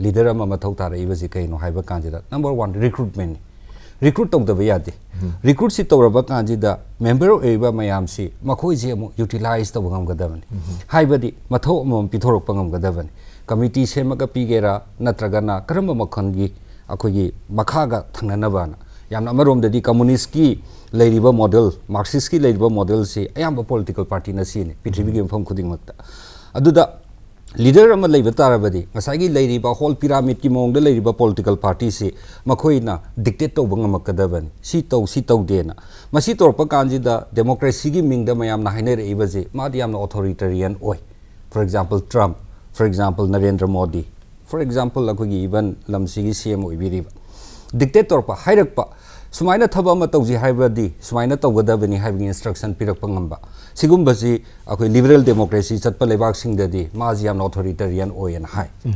लीडर तारेबा कहींनो है नंबर वन रिक्रूटमेंट रिक्रूट तौद यादे रिक्रूट से तौर कानद मेंबर होब मैम से मखोजे यूटिलाइज तब गमगदी मौम पीथरपने कमीटी सेमग पीगेरा नत्रगना करम की लेरिबा मॉडल मार्क्सिस्ट की मॉडल से अयाम पॉलिटिकल पार्टी सीने पृथ्वी के मक्ता अदुदा लीडर ताराबदी होल पिरामिड की लेरिबा पॉलिटिकल पार्टी से मखोइना डिक्टेट तौब ngमकदबन सी तौ सी तौ देना मसी तोरप कांजिदा डेमोक्रेसी की मिंग द मयाम ना हाइने रेबजे मादी याम ऑथोरिटेरियन ओय फॉर फॉर अखोगी इवन लमसीगी सीएम ओइबिरिबा डिक्टेट तोरपा हाइरकपा सुमाइना थब अमा तौजी हाइबिंग इंस्ट्रक्शन ngamba सिगुम्बसी अखोई लिबरल डेमोक्रेसी चटपा लेबाक सिंगददी माजी याम ऑथोरिटेरियन ओयन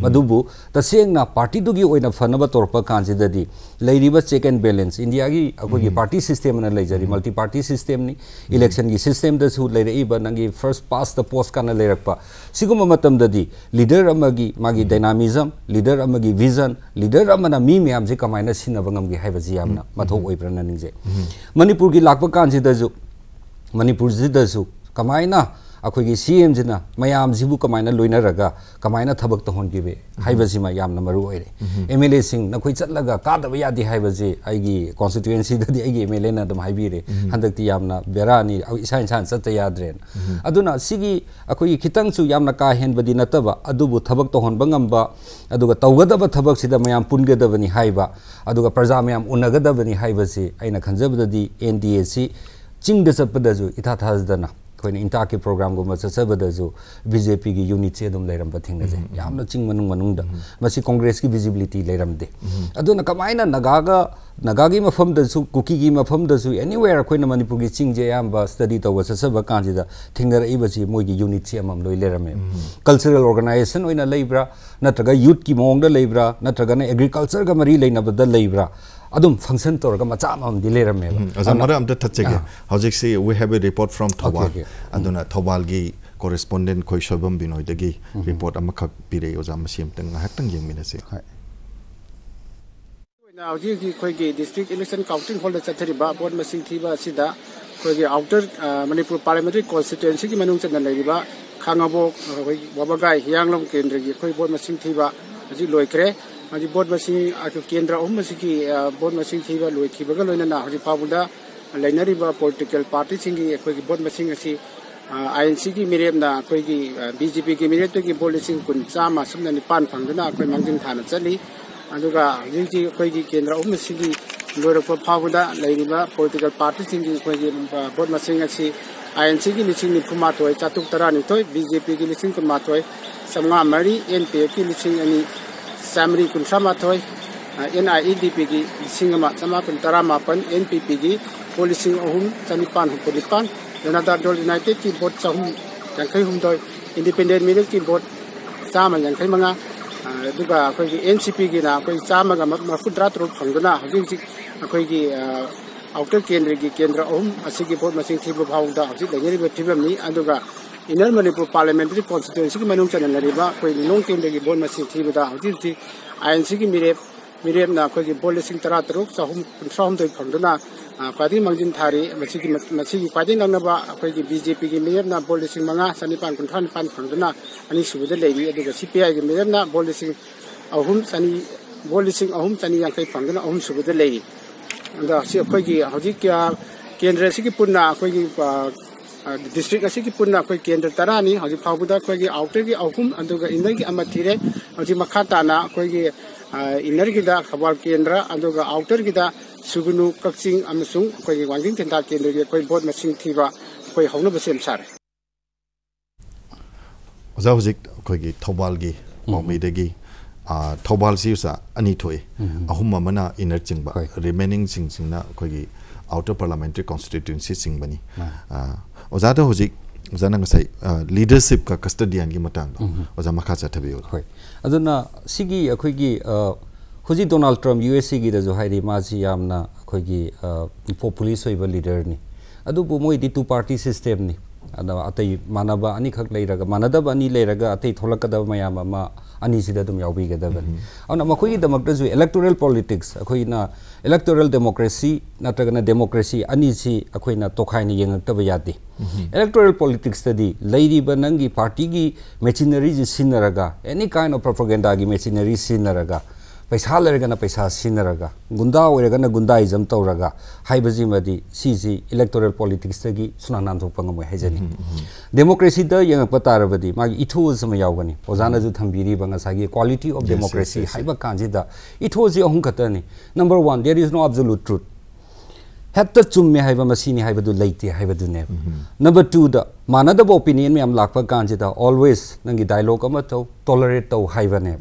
मदुबु तसेंगना पार्टी दुगी ओइना फनबा तोरपा कांजिददी लेरिबा चेक एंड बैलेंस इंडिया की अखोई पार्टी सिस्टम न लेजरी मल्टी पार्टी सिस्टम नि इलेक्शन की सिस्टम दसु लेरेइबा नंगी फ़र्स्ट पास द पोस्ट काना लेरकपा सिगुम मतमददी लीडर अमगी मागी डायनामिज्म लीडर अमगी विजन लीडर अमना मी म्याम जे कमाइना सिनबा ngam gi haiba ji yamna mathok oibrana ningje manipur gi lakpa kanjidaju Manipur जिदसु कमाइना अखोगी सीएम जिना मयाम जिबु कमाइना लोइनरगा कमाइना थबक तहोनगिबे हाइबजिमा यामना मरु ओइरे एमएलए सिंग नखोइ चटलगा कादब यादि हाइबजे आइगी कॉन्स्टिट्यूएंसी ददि आइगी एमएलए ना दम हाइबिरे हंदक्ति यामना बेरानी इसा इंसान चत अखोगी खितंगसु यामना का हेनबदि नतबा अदुबु थबक तहोनबा ngamba अदुगा तौगदब थबक सिदा मयाम पुनगदबनि हाइबा अदुगा प्रजा मयाम उनगदबनि हाइबसे आइना खंजबददि एनडीएसी चिंग चपदजु इथा थाजदना अखोइना इंटा के प्रोग्राम गुम चचबदजु बीजेपी की यूनिट से यामना चिंग मसी कांग्रेस की विजिबिलिटी लेरमदे अदुना कमाइना नगागा नगागी मफमदसु कुकी की मफमदसु एनीवेयर अखोइना मणिपुर की चिंग जे यामबा स्टडी तव चचब कांजिदा थिंगर इबसी मोगी यूनिट से लेरमे कल्चरल ऑर्गेनाइजेशन लेब्रा नत्रगा adum function torga macha am dilera me as amara am ta chege hojik se we have a report from thobal aduna thobal gi correspondent khoi shobam binoi dagi report am khak pire oza masim tang hak tang yeng mina se now ji gi khoi gi district election counting hall cha thari ba board masing thi ba sida khoi gi outer manipur parliamentary constituency gi manung chan lai ba khangabo khoi babagai hianglom kendra gi khoi board masing thi ba ji loi vote मसिंग केंद्र अहम की boat मसिंग थी लोईबग लोनना हजी party सिंगी अखोई boat मसिंग असी INC की मेरेबना अखोई BJP की मेरेब तो की बोट लिसिंग कुन चाम समना निपान फंगना अखोई थाना चली अदुगा केंद्र अहम की लोरप फाबुदा लेरीब पार्टी सिंगी अखोई बोट मसिंग एन आईएनसी की लिसिंग निफुमाथोय चातुक तरानिथोय बीजेपी की लिसिंग कुनमाथोय समगा मरी एफ़ की लिसिंग अनी सामरी कुंसामाथोय एन आई डी पी की अमा चमापन तरामापन एन पी पी की पोलिसिंग अहुम चनिपान हुपुनिपान जनता दल यूनाइटेड की बोट चहुम यांखै हुमदोय इंडिपेंडेंट मिरर की बोट चाम यांखै मंगा अदुगा अखोगी एनसीपी की चामगा मफुद्रा तरुक फंगदना हजिक हजिक अखोगी आउटर केंद्र की केंद्र इनर मणिपुर पार्लियामेंट्री कॉन्स्टिट्यूंसी की मनुंग चननरिबा अखोई निलोंग केंद्र की बोट मसिंग थिबदा हजिक हजिक आईएनसी की मिरेप मिरेपना अखोगी बोट लिसिंग तरा तरुक चहुम कुंथ्रा हुमदोय फंगदना ख्वादी मंजिन थारी ख्वादी नंगनब अखोगी बीजेपी की मेयरना बोल लिसिंग मंगा चनिपान कुंथ्रा निपान फंगदना अनि सुबुद लेरी अदुगा सीपीआई की मेयरना बोल लिसिंग अहुम चनी बोल लिसिंग अहुम चनी यांखै district asi ki punna khoi kendra tarani haji phawbuda khoi gi outer gi ahum andu ga inner gi ama thire haji makha tana khoi gi inner gi da khabar kendra andu ga outer gi da sugunu kakching amsung khoi gi wanging tenda kendra gi khoi bot masing thiba khoi hauna basem sar oza hozik khoi gi thobal gi momida gi a thobal siusa ani thoi ahum mamana inner chingba remaining sing sing na khoi gi outer parliamentary constituency sing bani a तो हजिक ओजा ngasai leadership ka custodian gi matang oza makha chathabiyo hoi. Aduna sigi akhoi gi हुजी Donald Trump US एस सी जो है populist leader नि अदुबु मोइदि टू पार्टी सिस्टम नि अदा अतै मानबा अनि खक मानदब अनि अतै सिदा दुम याउबिगदबन अना मखोगी दमकता जो इलेक्टोरल पॉलिटिक्स इलेक्टोरल डेमोक्रेसी नत्रगना डेमोक्रेसी अनि सि अखोइना तोखाइना येंगतब यादे इलेक्टोरल पॉलिटिक्स नंगी पार्टी की मेचिनरी एनी काइंड ऑफ़ पैसा लेरगना पैसा सिनरगा गुंडा ओइरगना गुंडाइजम तौरगा हाइबजिमदि सीजी इलेक्टोरल पॉलिटिक्स तगी सुना नाम थोप ngam हाइजनी डेमोक्रेसी द यंग पतारबदि मागी इथोज सम यावगनी ओजाना जु थंबिरी बंगा सागी क्वालिटी ऑफ़ डेमोक्रेसी हाइबा कांजी द इथोज अहुं खतनी number 1 there is no absolute truth हेक्ट चुम्मे हाइबा मसीनी हाइबदु लेते हाइबदुने नंबर 2 द मानदब ओपिनियन में हम लाखपा कांजी द ऑलवेज नंगी डायलॉग अमा तो टॉलरेट तो हाइबने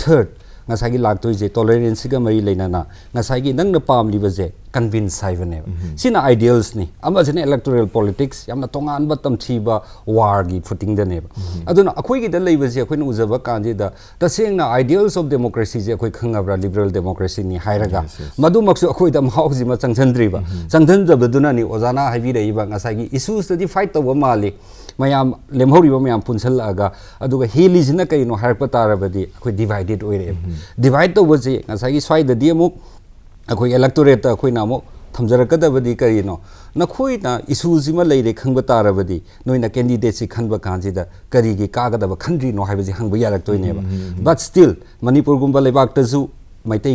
third ngasagi laktoise tolerance ga mari leinana ngasagi nangna pamlibaje convince haibane sina ideals ni ama jene electoral politics yamna tongan ba tamthiba war gi footing da ne aduna akhoi gi da leibaje akhoi nu uzaba kanji da ta sengna ideals of democracy je akhoi khangabra liberal democracy ni hairaga madu maksu akhoi da mau ji ma changchandri ba changchan jabaduna ni ozana haibi rei ba ngasagi issues da di fight to ba mali मैं लेम पुनल हेलीजन कहीं तारबदी divided हो रे डिवाइडी स्वाई अखोई electorate अखोना थमजरकदी कहीं नखोना इशूजी ले रे खब तारबदी नोना candidate से खनब कानी करी कागदब खनो हंग बट स्टील मनपुर गुम लेबाकू मैत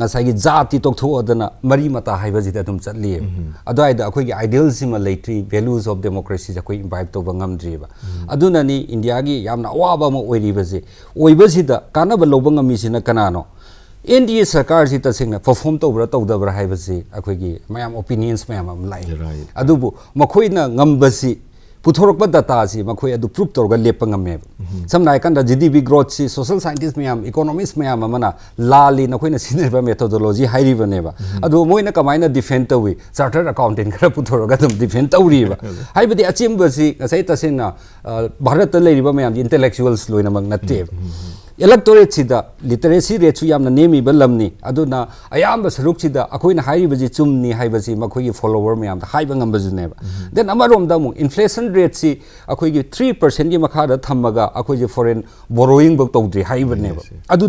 स्टिल मणिपुर गुंबा लेबाक्तजु मैतैगी चनबदोइदजु ngasai jati tokthodana mari mata haibajida dum chatli adwaida akhoi gi ideals sima leitri values of democracy ja koi imbibe to bangam driba aduna ni india gi yamna awaba ma oiri baje oibasida kanaba lobanga mi sina kanano NDA सरकार जी तसेंगना पुथोरक data से मखोई proof तौर लेप samna kan da gdp growth si social scientist mayam economist mayam amana lali na khoina sineba methodology hairi bane ba adu moina kamaina defend tawi chartered accountant khara puthoro ga dum defend tawri ba hai ta leiriba mayam intellectuals loina mang natte electorate sida literacy rate su yamna nemi ba lamni aduna ayamba saruk sida akoina haiba ji chumni haiba ji makoi gi follower mayam haiba ngamba ju neba then amarom da mu inflation rate si akoi gi 3% gi makha da thamaga akoi ji foreign borrowing bak tawdri haiba neba adu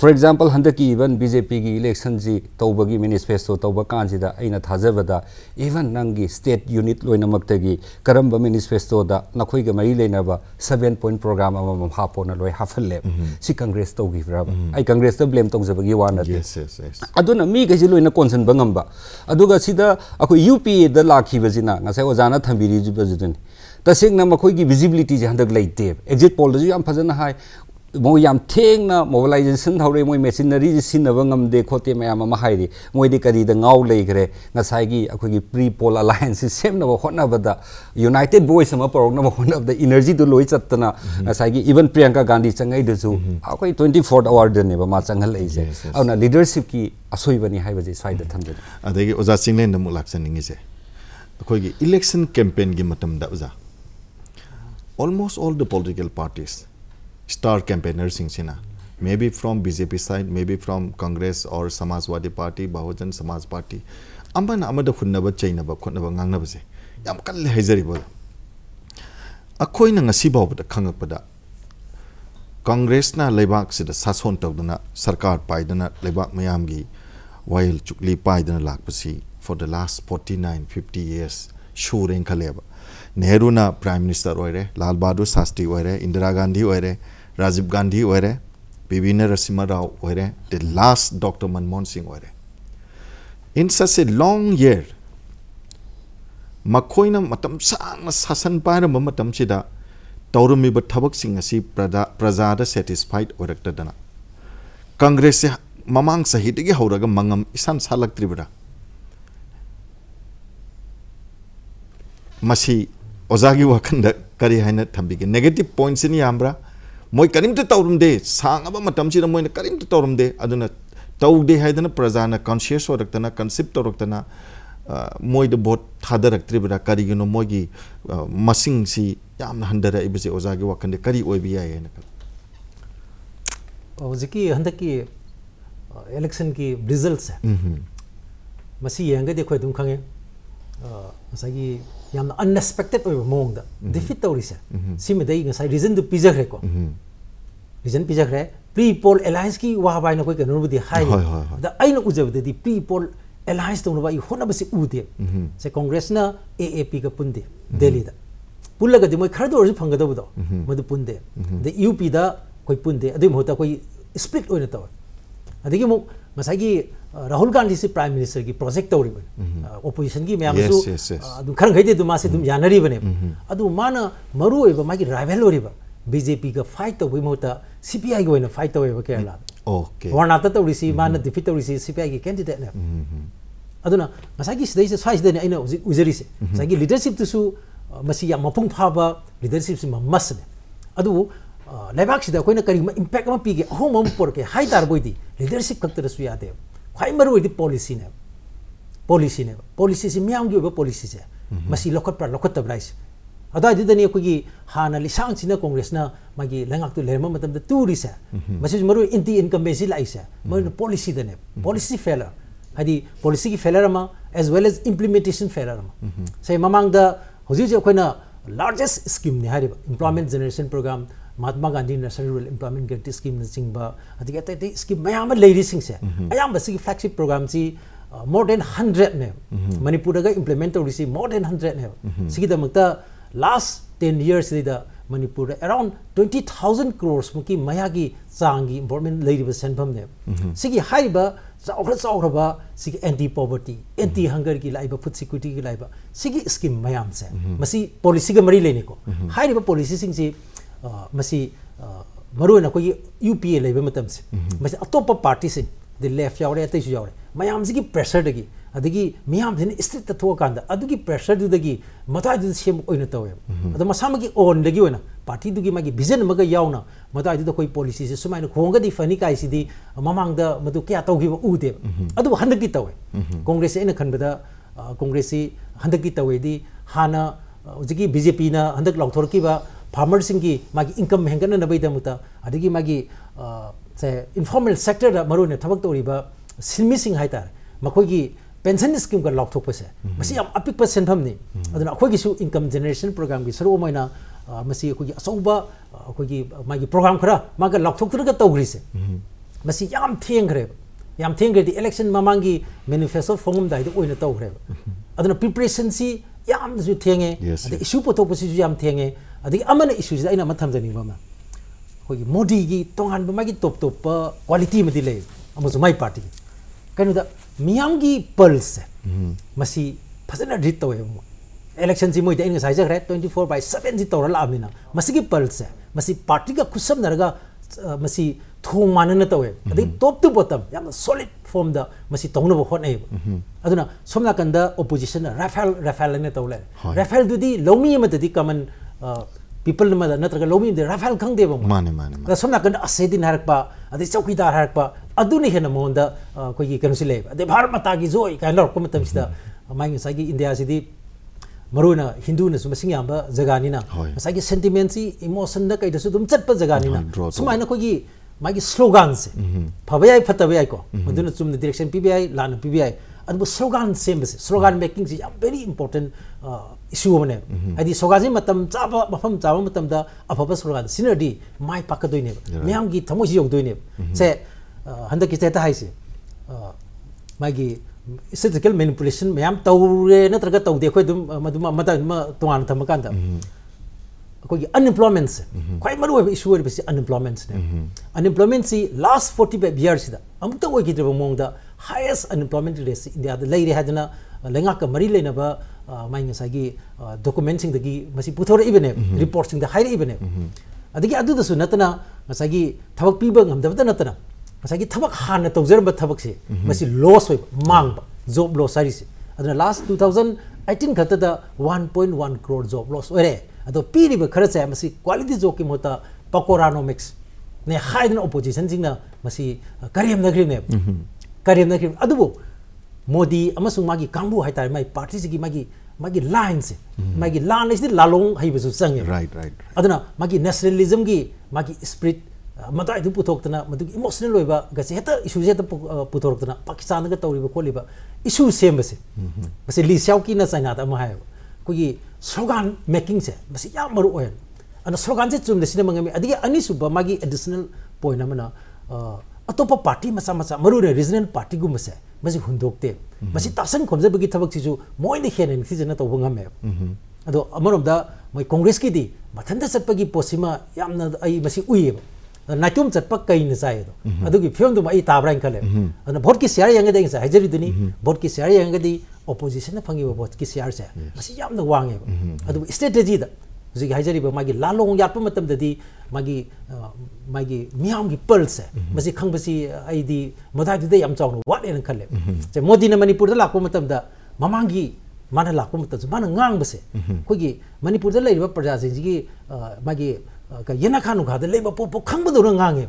for example हंदक की even BJP की election जी तौबगी manifesto तौब थाजबदा even नंगी state unit लोइनमक्तगी करम manifesto दा नखोई के मरी लेनबा 7 पॉइंट प्रोग्राम अमम हापोना लोय हाफले सी कांग्रेस तौगी ब्राबा आई कांग्रेस ब्लेम वाना yes yes yes. aduna mi ga ji loina konsen bangamba aduga sida akoi UPA da lakhi bajina ngasai ojana thambiri ju bajudun मोना मोबलाइजेसन थे मोई मेसीनरी सिंबे खोटे मैम है मोदी कौ लेग्रे की प्री पोल अलायस सेमनब हद युनाइटेड बोईस पौरब हम इनर्जी तो लो चतना इवन प्रियंका गांधी चंगईदी फोर्थ अवार चंगल्जे अब लीडरशिप की असोबनी सी ओजा चिंगलैन लाचनीजे अखोगी इलेक्शन कैंपेन की almost all the political party star campaigners sing maybe from bjp side maybe from congress or samajwadi party bahujan samaj party amana amada khunnaba chainaba khonnaba ngangnaba se yam kalle haizari bo akoina ngasi bawda khangakpada Congress ना लेबाक सिदा सासन तौदना सरकार पाइदना लेबाक मयामगी वाइल चुकली पाइदना लाकपसी फॉर द लास्ट 49 50 इयर्स शूरें खलेबा नेहरू ना प्राइम मिनिस्टर ओइरे लाल बहादुर शास्त्री राजीव गांधी ओइरे PV Narasimha Rao ओइरे the last doctor Manmohan Singh ओइरे in such a long year मखोइना मतम सांगना शासन पाइरम मतम सिदा तौरमीब थबकसिंग असी प्रजा प्रजादा सेटिस्फाइड ओरक्तदना कांग्रेस से ममांग सहितगी हौरगा मंगम, इसान सालक्त्रिबरा मसी ओजागी वखंद करी हाइना थंबिगे नेगेटिव पॉइंट्स नि यामब्रा मोय करिमते तौरमदे सांगबा मतमसिदा मोयना करिमते तौरमदे तौदे प्रजाना कॉन्शियस ओरक्तना कंसेप्ट ओरक्तना मोयद बोट थादरक्त्रिबरा करिगनो मोयगी मसिंगसी यामना हंदरा इबसे ओजागी वखंदे करी ओइबि याय ना हौजिकी हंदकी इलेक्शन की है येंगदि अखोय यम अनएक्सपेक्टेड मौद डिफीट तौर से रिजन पीजख्रेको रिजन पीजख्रे प्री पोल एलायंस की वहाब है कहीं उजबदी प्री पोल एलायंस तौर होंबसे उदे से कांग्रेस ए ए पी का पुनदे दिल्ली पुलगद मैं खरद फंगदबद मद पुनदे यू पी कोई पुनदे अद मुहूर्त कोई स्प्लिट तौर अदगी मसाई की राहुल गांधी से प्राइम मिनिस्टर की प्रोजेक्ट तौरी बने। ओपोजिशन की मैं आपसे हम्म। हम्म। अदु मैम खर खैदे मासे यानरीबने मागी राइवल हो रही ओरीब बीजेपी का फाइट तो तौबई मौता सीपीआई को की फाइट तो वही बके केरला ओके वो नाता वर्नाता तौरीसी माने डिफीट तौरीसी सीपीआई की कैंडिडेट ने। अदुना मसाई की सदैसे स्वाइस देने इन्हें उजरी से। हम्म। मसागी लीडरशिप तुसु तो मसी या मपुंग फाबा लीडरशिप से मम्मस ने। अदु लेबाक सिदा कोइना करी इंपैक्ट अमा पीगे अहोम पोरके हाई तार बोइदी लीडरशिप खक्तरसु यादे ख्वाई मरु ओइदी पॉलिसी ने पॉलिसी ने पॉलिसी से मियाम की पॉलिसी से मसी लोकत पर लोकत तबराइस अदादि दनी कोगी हाना लिसांग सिना कांग्रेस ना मागी लंगाक तु लेरम मतम द टूरी से मसी मरु एंटी इनकम्बेंसी लाइसे मरु पॉलिसी दने पॉलिसी फेलर हदी पॉलिसी की फेलर अमा as well as implementation failure अमा से ममांग द होजी जे कोइना लार्जेस्ट स्कीम ने हारिबा employment generation programme Mahatma Gandhi national rural employment guarantee scheme अतै अतै स्कीम मयाम लेरी सिंगसे अयाम फ्लैगशिप प्रोग्राम सी मोर देन 100 ने मणिपुर दा इम्प्लीमेंट तौरी मोर देन 100 ने लास्ट 10 इयर्स दा मणिपुर अराउंड 20000 क्रोर्स मुकी मयागी चांगी इन्वॉल्वमेंट लेरिबा सेनफम ने एंटी पॉवर्टी एंटी हंगर की लाइबा फ़ूड सिक्योरिटी की लाइबा स्कीम मयाम से पॉलिसी के मरी लेने को पॉलिसी सी मरुन अखोई यू पी ए लेबे मतम से मसी अतोप पार्टी से द लेफ़्ट यावरे अतैसु यावरे मयाम सिगी प्रेशर दगी अदगी मियाम दिन स्ट्रीट त थो कांदा अदगी प्रेशर दुदगी मताय दु farmersing gi magi income hengana na bai damuta adigi magi se informal sector da maru ne thabak tori ba silmi sing hai tar makoi gi pension scheme ka lock thok pa se masi yam apik pa sen pham ni aduna khoi gi su income generation program gi saru moina masi khoi gi asau ba khoi gi magi program khara maga lock thok thur ga tau gri se masi yam thieng khre yam thien gre di election mamang gi manifesto fongum da idu oina tau gre aduna preparation si yam ju thienge ade issue po thok pa si ju yam thieng e अदगी अमन issues अन मोदी की तोंगान मागी top top quality मदी ले अमसु माई party कनुदा मियाम की pulse से मसी फजना रीड तवे मो इलेक्शन जी मोइदे इन साइज़ रे 24 बाय 7 जी तौर लाबनिना मसी की पल्स से मसी पार्टी का खुसम नरगा मानन तवे अदगी top to bottom yam solid form da masi tongna bo hot nei aduna somna kan da opposition rafael rafael people ꯑꯃꯗ ꯅꯠꯇ꯭ꯔꯒ ꯂꯧꯃꯤ ꯑꯃꯗ ꯔꯥꯐꯦꯜ ꯈꯪꯗꯦꯕ ꯃꯣꯏ. ꯃꯥꯅꯦ, ꯃꯥꯅꯦ, ꯃꯥꯅꯦ. ꯑꯗ ꯁꯣꯝ ꯅꯥꯀꯟꯗ ꯑꯁꯦꯗꯤꯟ ꯍꯥꯏꯔꯛꯄ ꯑꯗꯩ ꯆꯧꯀꯤꯗꯥꯔ ꯍꯥꯏꯔꯛꯄ ꯑꯗꯨꯅ ꯍꯦꯟꯅ ꯃꯉꯣꯟꯗ ꯑ, ꯑꯩꯈꯣꯏꯒꯤ ꯀꯩꯅꯣꯁꯤ ꯂꯩꯌꯦꯕ ꯑꯗꯩ ꯚꯥꯔꯠ ꯃꯇꯥꯒꯤ ꯖꯣꯏ ꯀꯥꯏꯅ ꯂꯧꯔꯛꯄ ꯃꯇꯝꯁꯤꯗ ꯃꯥꯒꯤ ꯉꯁꯥꯏꯒꯤ ꯏꯟꯗꯤꯌꯥꯁꯤꯗꯤ ꯃꯔꯨꯑꯣꯏꯅ ꯍꯤꯟꯗꯨꯅꯁꯨ ꯃꯁꯤꯡ ꯌꯥꯝꯕ ꯖꯒꯥꯅꯤꯅ ꯍꯣꯏ. ꯉꯁꯥꯏꯒꯤ ꯁꯦꯟꯇꯤꯃꯦꯟꯁꯤ ꯏꯃꯣꯁꯟꯗ ꯀꯩꯗꯁꯨ ꯑꯗꯨꯝ ꯆꯠꯄ ꯖꯒꯥꯅꯤꯅ ꯍꯣꯏ, draw ꯇꯧꯕ. ꯁꯨꯃꯥꯏꯅ ꯑꯩꯈꯣꯏꯒꯤ ꯃꯥꯒꯤ ꯁ꯭ꯂꯣꯒꯥꯟꯁꯦ ꯐꯕ ꯌꯥꯏ ꯐꯠꯇꯕ ꯌꯥꯏꯀꯣ ꯃꯗꯨꯅ ꯆꯨꯝꯅ ꯗꯤꯔꯦꯛꯁꯟ ꯄꯤꯕ ꯌꯥꯏ ꯂꯥꯟꯅ ꯄꯤꯕ ꯌꯥꯏ ꯑꯗꯨꯕꯨ ꯁ꯭ꯂꯣꯒꯥꯟ ꯁꯦꯝꯕꯁꯦ ꯁ꯭ꯂꯣꯒꯥꯟ ꯃꯦꯀꯤꯡꯁꯦ ꯌꯥꯝ ꯚꯦꯔꯤ ꯏꯝꯄꯣꯔꯇꯦꯟ ꯏꯁꯨ ꯑꯃꯅꯦꯕ ꯍꯥꯏꯗꯤ ꯁ꯭ꯂꯣꯒꯥꯟꯁꯦ ꯃꯇꯝ ꯆꯥꯕ ꯃꯐꯝ ꯆꯥꯕ ꯃꯇꯝꯗ ꯑꯐꯕ ꯁ꯭ꯂꯣꯒꯥꯟ ꯁꯤꯖꯤꯟꯅꯔꯗꯤ ꯃꯥꯏ ꯄꯥꯛꯀꯗꯣꯏꯅꯦꯕ ꯃꯌꯥꯝꯒꯤ ꯊꯃꯣꯏꯁꯤ ꯌꯧꯗꯣꯏꯅꯦꯕ ꯁꯦ ꯑ, ꯍꯟꯗꯛꯀꯤ ꯆꯦꯠꯇ ꯍꯥꯏꯁꯦ ꯑ, ꯃꯥꯒꯤ ꯏꯁꯇꯦꯇꯤꯀꯦꯜ ꯃꯦꯅꯤꯄꯨꯂꯦꯁꯟ ꯃꯌꯥꯝ ꯇꯧꯔꯦ ꯅꯠꯇ꯭ꯔꯒ ꯇꯧꯗꯦ ꯑꯩꯈꯣꯏ ꯑꯗꯨꯝ ꯃꯗꯨꯃ ꯑꯃꯗ ꯑꯃ ꯇꯣꯉꯥꯟꯅ ꯊꯝꯃꯀꯥꯟꯗ ꯑꯩꯈꯣꯏꯒꯤ ꯑꯟꯑꯦꯝꯄ꯭ꯂꯣꯏꯃꯦꯟꯁꯦ ꯈ꯭ꯋꯥꯏ ꯃꯔꯨ ꯑꯣꯏꯕ ꯏꯁꯨ ꯑꯣꯏꯔꯤꯕꯁꯤ ꯑꯟꯑꯦꯝꯄ꯭ꯂꯣꯏꯃꯦꯟꯁꯅꯦ ꯑꯟꯑꯦꯝꯄ꯭ꯂꯣꯏꯃꯦꯟꯁꯤ ꯂꯥꯁ ꯐꯣꯔꯇꯤ ꯐꯥꯏꯚ ꯏꯌꯥꯔꯁꯤꯗ ꯑꯃꯨꯛꯇ ꯑꯣꯏꯈꯤꯗ꯭ꯔꯕ ꯃꯑꯣꯡꯗ highest unemployment rate India the lay had na lenga ka mari lena ba mai nga sagi documents ing dagi masi puthor ibene reports ing da high ibene adagi adu da su natana masagi thabak piba ngam da natana masagi thabak han na tawzer ba thabak se masi loss hoy mang ba job loss ari se adana last 2018 khata da 1.1 crore job loss ore ado piri ba khara se masi quality job ki mota pakoranomics ne high na opposition jing na masi karem na grine ꯀꯔꯦꯝꯅꯈ꯭ꯔꯤꯕꯅꯤ ꯑꯗꯨꯕꯨ ꯃꯣꯗꯤ ꯑꯃꯁꯨꯡ ꯃꯥꯒꯤ ꯀꯥꯡꯕꯨ ꯍꯥꯏꯇꯥꯔꯦ ꯃꯥꯒꯤ ꯄꯥꯔꯇꯤꯁꯤꯒꯤ ꯃꯥꯒꯤ ꯃꯥꯒꯤ ꯂꯥꯏꯟꯁꯦ ꯃꯥꯒꯤ ꯂꯥꯟ ꯍꯥꯏꯁꯤꯗꯤ ꯂꯥꯂꯣꯡ ꯍꯩꯕꯁꯨ ꯆꯪꯉꯦ Right, right, right. ꯑꯗꯨꯅ ꯃꯥꯒꯤ ꯅꯦꯁꯅꯦꯂꯤꯖꯝꯒꯤ ꯃꯥꯒꯤ ꯁ꯭ꯄꯤꯔꯤꯠ ꯃꯗꯥꯏꯗꯨ ꯄꯨꯊꯣꯛꯇꯅ ꯃꯗꯨꯒꯤ ꯏꯃꯣꯁꯅꯦꯜ ꯑꯣꯏꯕ ꯒꯁꯦ ꯍꯦꯛꯇ ꯏꯁꯨꯁꯦ ꯍꯦꯛꯇ ꯄꯨ- ꯑ, ꯄꯨꯊꯣꯔꯛꯇꯅ ꯄꯥꯀꯤꯁꯇꯥꯟꯗꯒ ꯇꯧꯔꯤꯕ ꯈꯣꯠꯂꯤꯕ ꯏꯁꯨ ꯁꯦꯝꯕꯁꯦ ꯃꯁꯤ ꯂꯤ ꯁꯤꯌꯥꯎꯀꯤꯅ ꯆꯩꯅꯥꯗ ꯑꯃ ꯍꯥꯏꯌꯦꯕ ꯑꯩꯈꯣꯏꯒꯤ ꯁ꯭ꯂꯣꯒꯥꯟ ꯃꯦꯀꯤꯡꯁꯦ ꯃꯁꯤ ꯌꯥꯝ ꯃꯔꯨ ꯑꯣꯏ ꯑꯗꯨꯅ ꯁ꯭ꯂꯣꯒꯥꯟꯁꯦ ꯆꯨꯝꯅ ꯁꯤꯖꯤꯟꯅꯕ ꯉꯝꯃꯤ ꯑꯗꯒꯤ ꯑꯅꯤꯁꯨꯕ ꯃꯥꯒꯤ ꯑꯦꯗꯤꯁꯅꯦꯜ ꯄꯣꯏꯟ ꯑꯃꯅ अतोप पार्टी मसा मसा मरुरे रीजनल पार्टी गुम से मसी हुंदोकते मसी तासन खोमजब की थबक सिजु मोइन हेन निथि जन तो बंगमे अदो अमरम दा मै कांग्रेस की दी मथन द चप की पोसिमा यामना आई मसी उइब नाचुम चप कई न जाय दो अदो की फ़िल्म दो मै ताबरा खले अन भोट की शेयर यंगे देंगे हजरी दनी भोट की शेयर यंगे दी opposition na phangi bo ki cr se masi yam na wange adu strategy da ji hajari ba ma gi lalong yat 마기 마기 미함기 펄세 마시 캉버시 아이디 모다디데 얌자오노 와레는 칼레 제 모디네 머니푸르다 라고 마탐다 마망기 마나 라고 마탐다 마나 ngang 거기 머니푸르다 레이버 프라자신지기 마기 그 예나카노 가데 레이버 포포 캉버도 ngang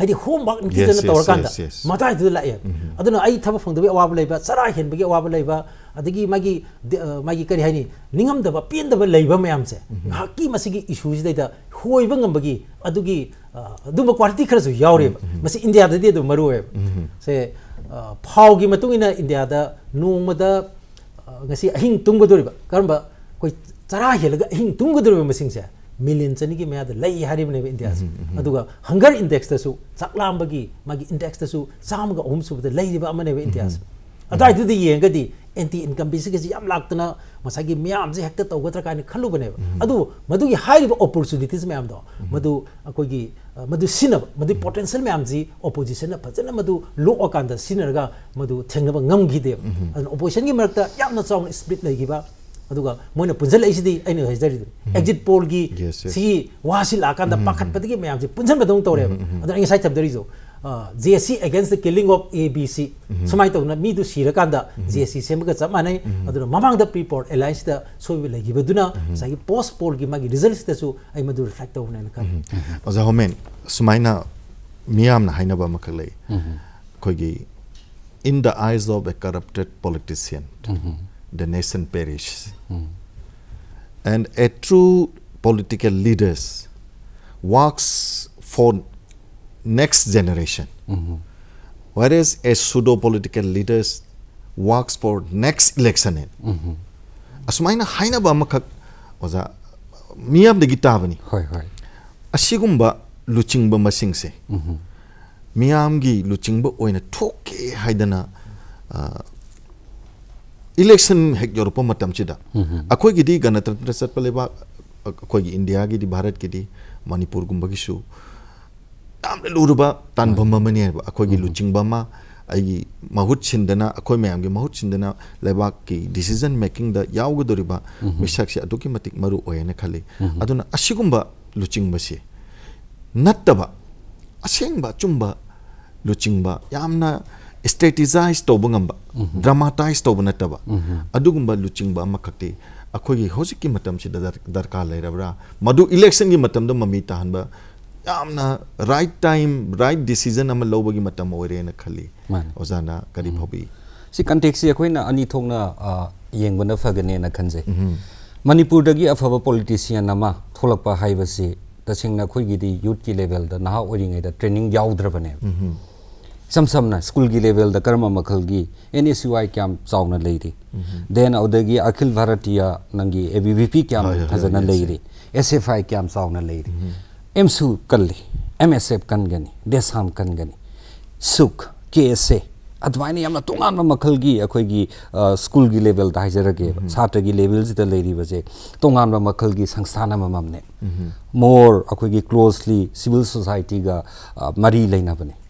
ꯍꯥꯏꯗꯤ ꯍꯣꯝꯋꯥꯛ ꯅꯤꯡꯊꯤꯖꯅ yes, ꯇꯧꯔꯀꯥꯟꯗ yes, yes. ꯃꯇꯥꯏꯗꯨꯗ ꯂꯥꯛꯑꯦ ꯑꯗꯨꯅ ꯑꯩ ꯊꯕꯛ ꯐꯪꯗꯕꯒꯤ ꯑꯋꯥꯕ ꯂꯩꯕ ꯆꯔꯥ ꯍꯦꯟꯕꯒꯤ ꯑꯋꯥꯕ ꯂꯩꯕ ꯑꯗꯒꯤ ꯃꯥꯒꯤ ꯗꯤ- ꯑ, ꯃꯥꯒꯤ ꯀꯔꯤ ꯍꯥꯏꯅꯤ ꯅꯤꯡꯉꯝꯗꯕ ꯄꯦꯟꯗꯕ ꯂꯩꯕ ꯃꯌꯥꯝꯁꯦ ꯉꯥꯏꯍꯥꯛꯀꯤ ꯃꯁꯤꯒꯤ ꯏꯁꯨꯁꯤꯗꯩꯗ ꯍꯣꯏꯕ ꯉꯝꯕꯒꯤ ꯑꯗꯨꯒꯤ ꯑ, ꯑꯗꯨꯝꯕ ꯀ꯭ꯋꯥꯂꯤꯇꯤ ꯈꯔꯁꯨ ꯌꯥꯎꯔꯦꯕ ꯃꯁꯤ ꯏꯟꯗꯤꯌꯥꯗꯗꯤ ꯑꯗꯨꯝ ꯃꯔꯨ ꯑꯣꯏꯌꯦꯕ ꯁꯦ ꯑ, ꯐꯥꯎꯒꯤ ꯃꯇꯨꯡ ꯏꯟꯅ ꯏꯟꯗꯤꯌꯥꯗ ꯅꯣꯡꯃꯗ ꯑ, ꯉꯁꯤ ꯑꯍꯤꯡ ꯇꯨꯝꯒꯗꯧꯔꯤꯕ ꯀꯔꯝꯕ ꯑꯩꯈꯣꯏ ꯆꯔꯥ ꯍꯦꯜꯂꯒ ꯑꯍꯤꯡ ꯇꯨꯝꯒꯗꯧꯔꯤꯕ ꯃꯁꯤꯡꯁꯦ million chani gi mayad lai harib ne indias aduga hunger index ta su chaklam bagi magi index ta su sam ga um su da lai riba amane be indias adai du di yeng di anti income bisi gi yam laktna masa gi myam je hekta tawga tra kan khalu bane adu madu gi harib opportunities myam do madu akoi gi madu sinab madu potential myam ji opposition na phajana madu lo akanda sinarga madu thengna ba ngam gi de opposition gi marakta yam na chaung split lai gi ba ꯑꯗꯨꯒ ꯃꯣꯏꯅ ꯄꯨꯟꯁꯤꯜꯂꯛꯏꯁꯤꯗꯤ ꯑꯩꯅ ꯍꯥꯏꯖꯔꯤꯗꯨꯅꯤ exit ꯄꯣꯜꯒꯤ Yes, yes. ꯁꯤꯒꯤ ꯋꯥꯁꯤ ꯂꯥꯛꯑꯀꯥꯟꯗ ꯄꯥꯈꯠꯄꯗꯒꯤ ꯃꯌꯥꯝꯁꯦ ꯄꯨꯟꯁꯤꯟꯕꯗꯧꯅ ꯇꯧꯔꯦꯕ ꯑꯗꯨꯅ ꯑꯩ ꯉꯁꯥꯏ ꯊꯝꯖꯔꯤꯁꯨ ꯖꯦ S C against the killing of A B C ꯁꯨꯃꯥꯏꯅ ꯇꯧꯗꯅ ꯃꯤꯗꯨ ꯁꯤꯔꯀꯥꯟꯗ ꯖꯦ ꯑꯦꯁ ꯁꯤ ꯁꯦꯝꯕꯒ ꯆꯞ ꯃꯥꯟꯅꯩ ꯑꯗꯨꯅ ꯃꯃꯥꯡꯗ ꯄ꯭ꯔꯤ ꯄꯣꯜ ꯑꯦꯂꯥꯏꯟꯁꯇ ꯁꯣꯏꯕ ꯂꯩꯈꯤꯕꯗꯨꯅ ꯉꯁꯥꯏꯒꯤ ꯄꯣꯁ ꯄꯣꯜꯒꯤ ꯃꯥꯒꯤ ꯔꯤꯖꯜꯠꯁꯤꯗꯁꯨ ꯑꯩ ꯃꯗꯨ ꯔꯤꯐ꯭ꯂꯦꯛ ꯇꯧꯕꯅꯦꯅ ꯈꯜꯂꯤ ꯑꯣꯖꯥ ꯍꯣꯃꯦꯟ ꯁꯨꯃꯥꯏꯅ ꯃꯤꯌꯥꯝꯅ ꯍꯥꯏꯅꯕ ꯑꯃꯈꯛ ꯂꯩ ꯑꯩꯈꯣꯏꯒꯤ in the eyes of a corrupted politician the nation perishes. Mm. And a true political leaders works for next generation. Mm -hmm. Whereas a pseudo political leaders works for next election. Mm-hmm. Asmaina haina ba makak oza miyam de gitabani. Hoi hoi. Asigumba luchingba masing se. Mm-hmm. Miyam gi luchingba oina thoke haidana election हेक योरपोद अखोगी दी गणतंत्र चत अखोगी India की भारत की मनपुर गुम की लूरब तानबमें अखोगी लुचिबा महुत सिंदना अखो मैम की महुत सिंदना की डिशीजन मेकिंग मिसाक्ष खाली खाले लुचिब से नब असेंब चुब लुचिब यामना ꯁ꯭ꯇ꯭ꯔꯦꯇꯤꯖꯥꯏꯖ ꯇꯧꯕ ꯉꯝꯕ ꯗ꯭ꯔꯃꯥꯇꯥꯏꯖ ꯇꯧꯕ ꯅꯠꯇꯕ ꯑꯗꯨꯒꯨꯝꯕ ꯂꯨꯆꯤꯡꯕ ꯑꯃꯈꯛꯇꯤ ꯑꯩꯈꯣꯏꯒꯤ ꯍꯧꯖꯤꯛꯀꯤ ꯃꯇꯝꯁꯤꯗ ꯗꯔꯀꯥꯔ ꯂꯩꯔꯕ꯭ꯔꯥ ꯃꯗꯨ ꯏꯂꯦꯛꯁꯟꯒꯤ ꯃꯇꯝꯗ ꯃꯃꯤ ꯇꯥꯍꯟꯕ ꯌꯥꯝꯅ ꯔꯥꯏꯠ ꯇꯥꯏꯝ ꯔꯥꯏꯠ ꯗꯤꯁꯤꯖꯟ ꯑꯃ ꯂꯧꯕꯒꯤ ꯃꯇꯝ ꯑꯣꯏꯔꯦꯅ ꯈꯜꯂꯤ ꯑꯣꯖꯥꯅ ꯀꯔꯤ ꯐꯥꯎꯕꯤ ꯁꯤ ꯀꯟꯇꯦꯛꯁꯤ ꯑꯩꯈꯣꯏꯅ ꯑꯅꯤ ꯊꯣꯛꯅ ꯌꯦꯡꯕꯅ ꯐꯒꯅꯦꯅ ꯈꯟꯖꯩ ꯃꯅꯤꯄꯨꯔꯗꯒꯤ ꯑꯐꯕ ꯄꯣꯂꯤꯇꯤꯁꯤꯌꯟ ꯑꯃ ꯊꯣꯛꯂꯛꯄ ꯍꯥꯏꯕꯁꯤ ꯇꯁꯦꯡꯅ ꯑꯩꯈꯣꯏꯒꯤꯗꯤ ꯌꯨꯠꯀꯤ ꯂꯦꯚꯦꯜꯗ ꯅꯍꯥ ꯑꯣꯏꯔꯤꯉꯩꯗ ꯇ꯭ꯔꯦꯅꯤꯡ ꯌꯥꯎꯗ꯭ꯔꯕꯅꯦꯕ इम सम स्कूल की लेवल कर्म मखल की एन एस यू आई क्या चाउन लेरी देन अदगी अखिल भारतीय नंगी ए बी वी पी क्या फजन लेरी एस एफ़ आई क्या चाउन लेरी एम सू कल एम एस एफ़ कनगनी देसाम कनगनी सुख के एस ए अदमाइन तोान मखल की अखोई स्कूल की लेवल हाजरगे छात्र की लेवल से लेरीबे तोान मखल की संस्थान मोर अखोई क्लोजली सिविल सोसाइटी मरी लेनाबने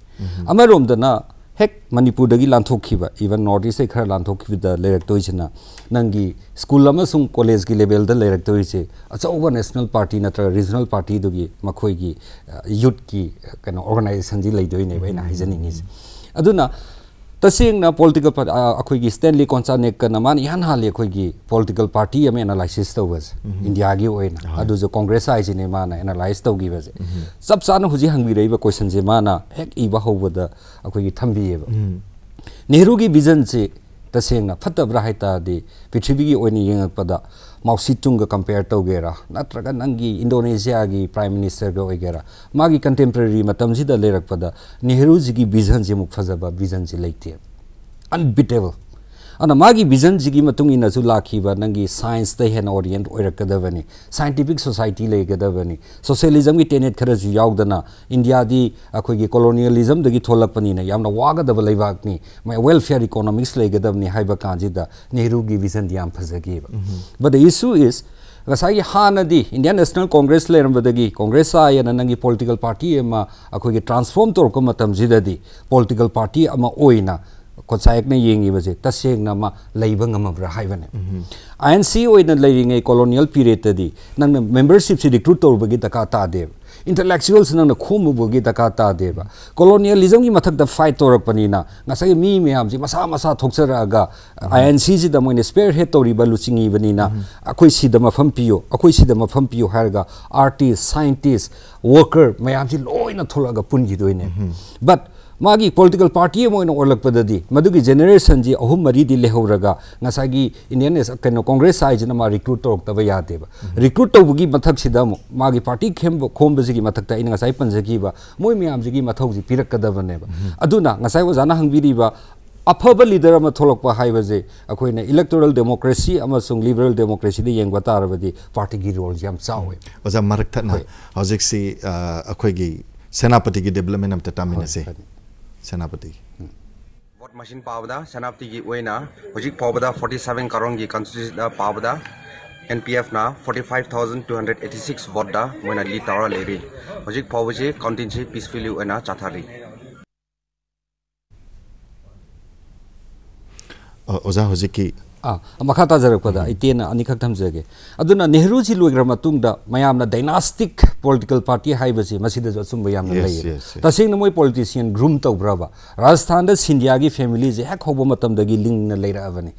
हेक मणिपुरदगी लांथोखिबा इवन नॉर्थ ईस्ट खर लेरक्तोइसना नंगी स्कूल कॉलेज की लेवल लेरक्तोइसे अचौबा नेशनल पार्टी नत्र रीजनल पार्टी दुगी मखोइगी यूथ की कनो तसेंगना पॉलिटिकल अखोइगी स्टैनली कॉन्चानेक मान यान हाले अखोइगी पॉलिटिकल पार्टी अमे एनालाइसिस तौबस इंडिया की ओइना अदु जो कांग्रेस आइजिने माना एनालाइज तौगिबसे सब चाना हुजि हंगबिरैबा क्वेश्चन जे माना हेक इबा होबदा नेहरू की विजन से तसेंगना फतब्रा हाइतादि पृथ्वी की माउसी तुंग कंपेयर तौगेरा नग नंगी इंडोनेशिया की प्राइम मिनिस्टर गा होगेरा मागी कंटेम्पररी लेरकपदा नेहरू जी की विजन से मुख फजब विजन से लेते अनबिटेबल अना मागी विजन जिगी मतुंग इन जु लाखिबा नंगी साइंस द हेन ओरिएंट ओइरकदबनी साइंटिफिक सोसाइटी लेगदबनी सोशलिज्म की टेनेट खर जु यावदना इंडिया दी अखोगी कोलोनियलिज्म दगी थोलकपनी ना यामना वागदब लेबाकनी मै वेलफेयर इकोनॉमिक्स लेगदबनी हाइबा काजिदा नेहरू की विजन दी याम फजगेबा but the issue is ngasai hanadi indian national congress lerambadagi congress ayana nangi political party ema akhoi transform tor ko matam jidadi political party ama oina ꯀꯣꯟꯁꯥꯏꯛꯅ ꯌꯦꯡꯉꯤꯕꯁꯦ ꯇꯁꯦꯡꯅ ꯑꯃ ꯂꯩꯕ ꯉꯝꯃꯕ꯭ꯔꯥ ꯍꯥꯏꯕꯅꯦ ꯑꯥꯏ ꯑꯦꯟ ꯁꯤ ꯑꯣꯏꯅ ꯂꯩꯔꯤꯉꯩ ꯀꯣꯂꯣꯅꯤꯌꯦꯜ ꯄꯤꯔꯤꯌꯗꯇꯗꯤ ꯅꯪꯅ ꯃꯦꯝꯕꯔꯁꯤꯞꯁꯤ recruit ꯇꯧꯔꯨꯕꯒꯤ ꯗꯔꯀꯥꯔ ꯇꯥꯗꯦꯕ intellectuals nang na khomu bogi daka ta deba colonialism gi mathak da fight torak panina ngasai mi meyam ji masa masa thokchara ga inc ji da moine spear head tori ba luchingi banina akoi si da mafam piyo akoi si मांग political party ओलपदी मधु generation जी अहम मरी लेगा Indian Congress आईजन recruit तौर Yadav recruit तब की मथक्सीद पार्टी खेम खोमी मथक की मो मैम की मौजी पीरकदने ओजा हंगीब अफब लीडर थोलपे इलेक्टोरल डेमोक्रेसी लिबरल डेमोक्रेसी ये तारबी पार्टी की रोल चावे ओजा मरक्त हजिसी अखोगी सेनापति की डेवलपमेंट तमीन से सेनापति। वोट मशीन पाद सेनापति की हजिक पाद फोर्टी सेवें करों की कंस्टिट्यूशन पाद एन पी एफ़ ना forty five thousand two hundred eighty six vote दा मैं ली तौर लेरी हजिक पाव कंटिन से पीसफुली चाथारी ओजा हजिक की ताजरपदा इतेना अनिखक थमजगे अदुना नेहरू जी मयामना डायनास्टिक पॉलिटिकल पार्टी जो यामना लई तसिंग मोय पॉलिटिशियन ग्रूम तौब्राबा राजस्थान दा सिंधिया की फैमिली जे हेक होबो मतम दगी लिंक न लेरा बने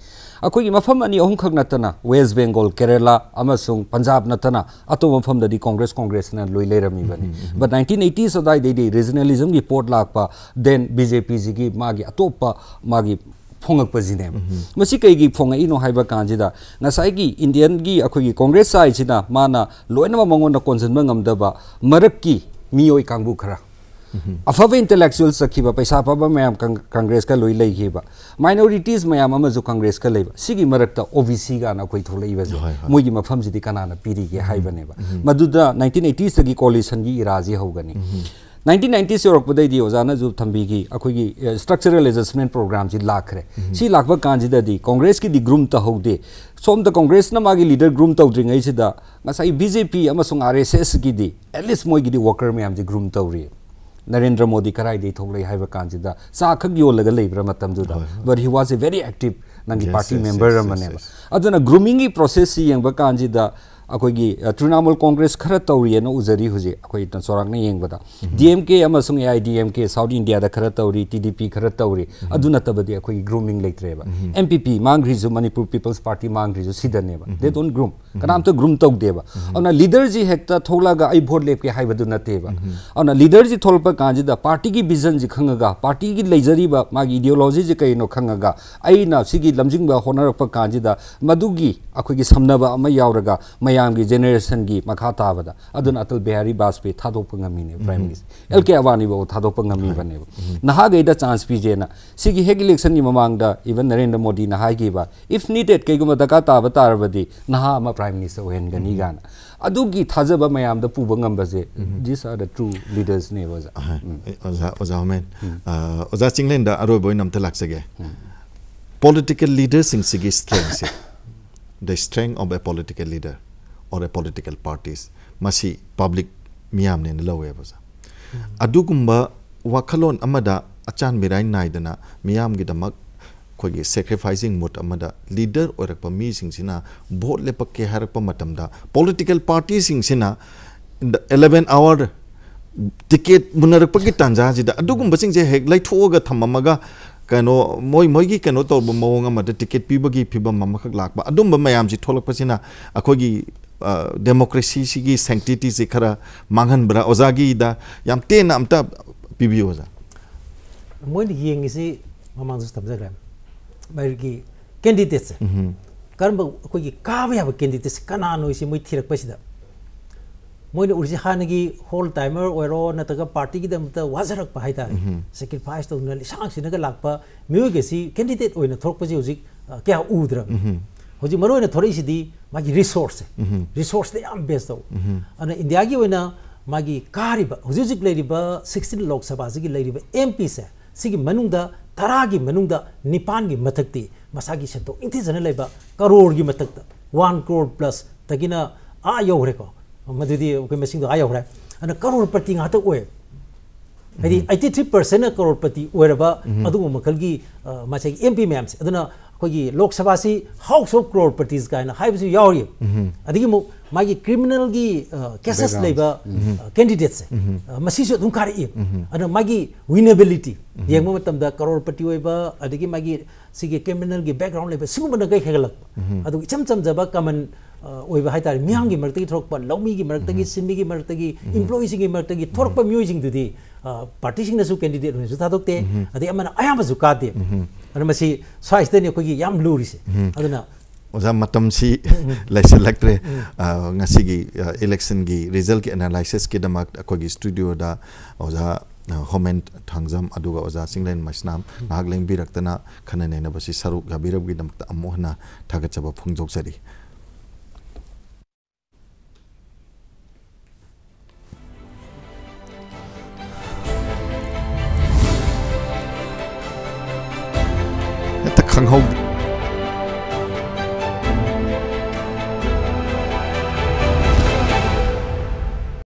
अखोई मफम अहुम खक नतना वेस्ट बेंगल केरला पंजाब नतना अतो मफम कांग्रेस कांग्रेस न लोइ लेरमी बट 1980s अदाई दे की की फोंगकपजिने मसी हाइबा कांजिदा नसाइगी इंडियन की अखोगी कांग्रेस साइजिना माना लोइनम मंगोन कोनजन ngамदबा मरक्की मियोय कांगबु खरा अफब इंटेलेक्चुअल सखिबा पैसा पाबा मैम कांग्रेस का लोई लेखिबा माइनॉरिटीज मैम कांग्रेस का लेबा सिगी मरक्ता ओबीसी गा ना कोई थोलैबा जो मोगी मफम जिदि कनाना पीरी के हाइबनेबा मदुदा 1980s तगी कोलिशन की इराजी होगनी 1990 से औरपदी ओजाना जो थम्बी की अखोगी स्ट्रक्चरल एडजस्टमेंट प्रोग्राम से लाखरे सी लाखब कांजिददी कांग्रेस की दी ग्रूम तहौदे सोम द कांग्रेस मागी लीडर ग्रूम ngasai बीजेपी एस आरएसएस की एटलीस्ट की वर्कर मैम जी ग्रूम तौरी नरेंद्र मोदी कराई दे थोक हाइब कांजिदा सा खग योलग लेब्र but he was a very active नंगी party member grooming process young अखोगी Trinamool Congress खर तौरी न उजरी हुजे अखोई चौराकना येंगबदा डीएमके अमसुंग एआईडीएमके साउथ इंडिया दा खर तौरी टीडीपी खर तौरी अदु नतबदी अखोई ग्रूमिंग लेत्रेबा एमपीपी मांगरिजु मणिपुर पीपल्स पार्टी मांगरिजु सिदनेबा दे डोंट ग्रूम कनाम तो ग्रूम तौदेबा अना लीडर जी हेक्ता आई लेपके हाइबदु नतेबा अना लीडर जी थोलपा कांजिदा पार्टी की विजन जी खंगगा पार्टी की लेजरीबा मागी आइडियोलॉजी जी आइना सिगी लमजिंगबा होनरपा मदुगी अखोगी समनबा मया मैम की जेनरेशन की मखा ताबद अदन अटल बिहारी वाजपेयी थादोपी प्राइम मिनिस्टर एल के अवानीब थादोपीबने नहागैद चांस पीजेना हेक इलेक्शन की ममान इवन नरेंद्र मोदी नहाब इफ़ नीडेड कई दरकार ताब ताबद नहा प्राइम मिनिस्टर होगी थाजब मैम पुब गमजे this are the true leaders ने ओजा चिंगलैंड अरबे लागे पोलिटिकल से the strength of a political leader or a political parties masi public miyam ne lawe baza adugumba wakhalon amada achan mirai naidana miyam gi damak khogi sacrificing mut amada leader orakpa mi singsina vote le pakke harakpa matamda political parties singsina in the 11 hour ticket munarakpa gi tanja jida adugumba singje hek lai thoga thamamaga kano moi moi gi democracy की sanctity से खरा मांगन बरा ओजागी दा याम तेन अमता PV ओजा Moin Young इसी ममांग जस तमजग्रे बाइरगी candidate से करम कोई काबे याब कैंडिडेट कनानो इसी मोइ थिरक पसिदा मोइन उर्जी हानगी होल टाइमर ओरो नतगा पार्टी की दमता वाजरक पाइ ता सैक्रिफाइस तो नली सांग सिनगा लाकपा म्युगेसी कैंडिडेट ओइना थोक पसि हुजिक क्या उद्र ꯍꯧꯖꯤꯛ ꯃꯔꯨ ꯑꯣꯏꯅ ꯊꯣꯔꯛꯏꯁꯤꯗꯤ ꯃꯥꯒꯤ ꯔꯤꯁꯣꯔꯁꯁꯦ ꯔꯤꯁꯣꯔꯁꯇ ꯌꯥꯝ ꯕꯦꯁ ꯇꯧ ꯑꯗꯨꯅ ꯏꯟꯗꯤꯌꯥꯒꯤ ꯑꯣꯏꯅ ꯃꯥꯒꯤ ꯀꯥꯔꯤꯕ ꯍꯧꯖꯤꯛ ꯍꯧꯖꯤꯛ ꯂꯩꯔꯤꯕ ꯁꯤꯛꯁꯇꯤꯟ ꯂꯣꯛ ꯁꯚꯥꯁꯤꯒꯤ ꯂꯩꯔꯤꯕ ꯑꯦꯝ ꯄꯤꯁꯦ ꯁꯤꯒꯤ ꯃꯅꯨꯡꯗ ꯇꯔꯥꯒꯤ ꯃꯅꯨꯡꯗ ꯅꯤꯄꯥꯟꯒꯤ ꯃꯊꯛꯇꯤ ꯃꯁꯥꯒꯤ ꯁꯦꯟꯊꯣꯛ ꯏꯪꯊꯤꯖꯅ ꯂꯩꯕ ꯀꯔꯣꯔꯒꯤ ꯃꯊꯛꯇ ꯋꯥꯟ ꯀ꯭ꯔꯣꯔ ꯄ꯭ꯂꯁ ꯇꯒꯤꯅ ꯑꯥ ꯌꯧꯈ꯭ꯔꯦꯀꯣ ꯃꯗꯨꯗꯤ ꯑꯩꯈꯣꯏ ꯃꯁꯤꯡꯗꯣ ꯑꯥ ꯌꯧꯈ꯭ꯔꯦ ꯑꯗꯨꯅ ꯀꯔꯣꯔ ꯄꯇꯤ ꯉꯥꯛꯇ ꯑꯣꯏ ꯍꯥꯏꯗꯤ ꯑꯩꯠꯇꯤ ꯊ꯭ꯔꯤ ꯄꯔꯁꯦꯟꯅ ꯀꯔꯣꯔ ꯄꯇꯤ ꯑꯣꯏꯔꯕ ꯑꯗꯨꯒꯨꯝꯕ ꯃꯈꯜꯒꯤ ꯃꯁꯤꯒꯤ ꯑꯦꯝ ꯄꯤ ꯃꯌꯥꯝꯁꯦ ꯑꯗꯨꯅ ꯑꯩꯈꯣꯏꯒꯤ ꯂꯣꯛ ꯁꯚꯥꯁꯤ ꯍꯥꯎꯁ ꯑꯣꯐ ꯀ꯭ꯔꯣꯔꯄꯇꯤꯁ ꯀꯥꯏꯅ ꯍꯥꯏꯕꯁꯨ ꯌꯥꯎꯔꯤ ꯑꯗꯒꯤ ꯑꯃꯨꯛ ꯃꯥꯒꯤ ꯀ꯭ꯔꯤꯃꯤꯅꯦꯜꯒꯤ ꯀꯦꯁꯦꯁ ꯂꯩꯕ ꯀꯦꯟꯗꯤꯗꯦꯠꯁꯦ ꯃꯁꯤꯁꯨ ꯑꯗꯨꯝ ꯀꯥꯔꯛꯏ ꯑꯗꯨꯅ ꯃꯥꯒꯤ ꯋꯤꯅꯦꯕꯤꯂꯤꯇꯤ ꯌꯦꯡꯕ ꯃꯇꯝꯗ ꯀꯔꯣꯔꯄꯇꯤ ꯑꯣꯏꯕ ꯑꯗꯒꯤ ꯃꯥꯒꯤ ꯁꯤꯒꯤ ꯀ꯭ꯔꯤꯃꯤꯅꯦꯜꯒꯤ ꯕꯦꯛꯒ꯭ꯔꯥꯎꯟ ꯂꯩꯕ ꯁꯤꯒꯨꯝꯕꯅ ꯀꯩ ꯍꯦꯟꯒꯠꯂꯛꯄ ꯑꯗꯨꯒ ꯏꯆꯝ ꯆꯝꯖꯕ ꯀꯃꯟ ꯑꯣꯏꯕ ꯍꯥꯏꯇꯥꯔꯦ ꯃꯤꯌꯥꯝꯒꯤ ꯃꯔꯛꯇꯒꯤ ꯊꯣꯔꯛꯄ ꯂꯧꯃꯤꯒꯤ ꯃꯔꯛꯇꯒꯤ ꯁꯤꯟꯃꯤꯒꯤ ꯃꯔꯛꯇꯒꯤ ꯏꯝꯄ꯭ꯂꯣꯌꯤꯁꯤꯡꯒꯤ ꯃꯔꯛꯇꯒꯤ ꯊꯣꯔꯛꯄ ꯃꯤꯑꯣꯏꯁꯤꯡꯗꯨꯗꯤ ꯄꯥꯔꯇꯤꯁꯤꯡꯅꯁꯨ ꯀꯦꯟꯗꯤꯗꯦꯠ ꯑꯣꯏꯅꯁꯨ ꯊꯥꯗꯣꯛꯇꯦ ꯑꯗꯩ ꯑꯃꯅ ꯑꯌꯥꯝꯕꯁꯨ ꯀꯥꯗꯦ ꯑꯗꯨꯅ ꯃꯁꯤ ꯁ꯭ꯋꯥꯏꯁꯤꯗꯅꯤ ꯑꯩꯈꯣꯏꯒꯤ ꯌꯥꯝ ꯂꯨꯔꯤꯁꯦ ꯑꯗꯨꯅ ꯑꯣꯖꯥ ꯃꯇꯝꯁꯤ ꯂꯩꯁꯤꯜꯂꯛꯇ꯭ꯔꯦ ꯉꯁꯤꯒꯤ ꯏꯂꯦꯛꯁꯟꯒꯤ ꯔꯤꯖꯜꯠꯀꯤ ꯑꯦꯅꯥꯂꯥꯏꯁꯤꯁꯀꯤꯗꯃꯛ ꯑꯩꯈꯣꯏꯒꯤ ꯁ꯭ꯇꯨꯗꯤꯑꯣꯗ ꯑꯣꯖꯥ ꯍꯣꯃꯦꯟ ꯊꯥꯡꯖꯝ ꯑꯗꯨꯒ ꯑꯣꯖꯥ ꯆꯤꯡꯂꯦꯟ ꯃꯩꯁꯅꯥꯝ ꯉꯥꯏꯍꯥꯛ ꯂꯦꯡꯕꯤꯔꯛꯇꯅ ꯈꯟꯅ ꯅꯩꯅꯕꯁꯤ ꯁꯔꯨꯛ ꯌꯥꯕꯤꯔꯕꯒꯤꯗꯃꯛꯇ ꯑꯃꯨꯛ ꯍꯟꯅ ꯊꯥꯒꯠꯆꯕ ꯐꯣꯡꯗꯣꯛꯆꯔꯤ Krankenhaus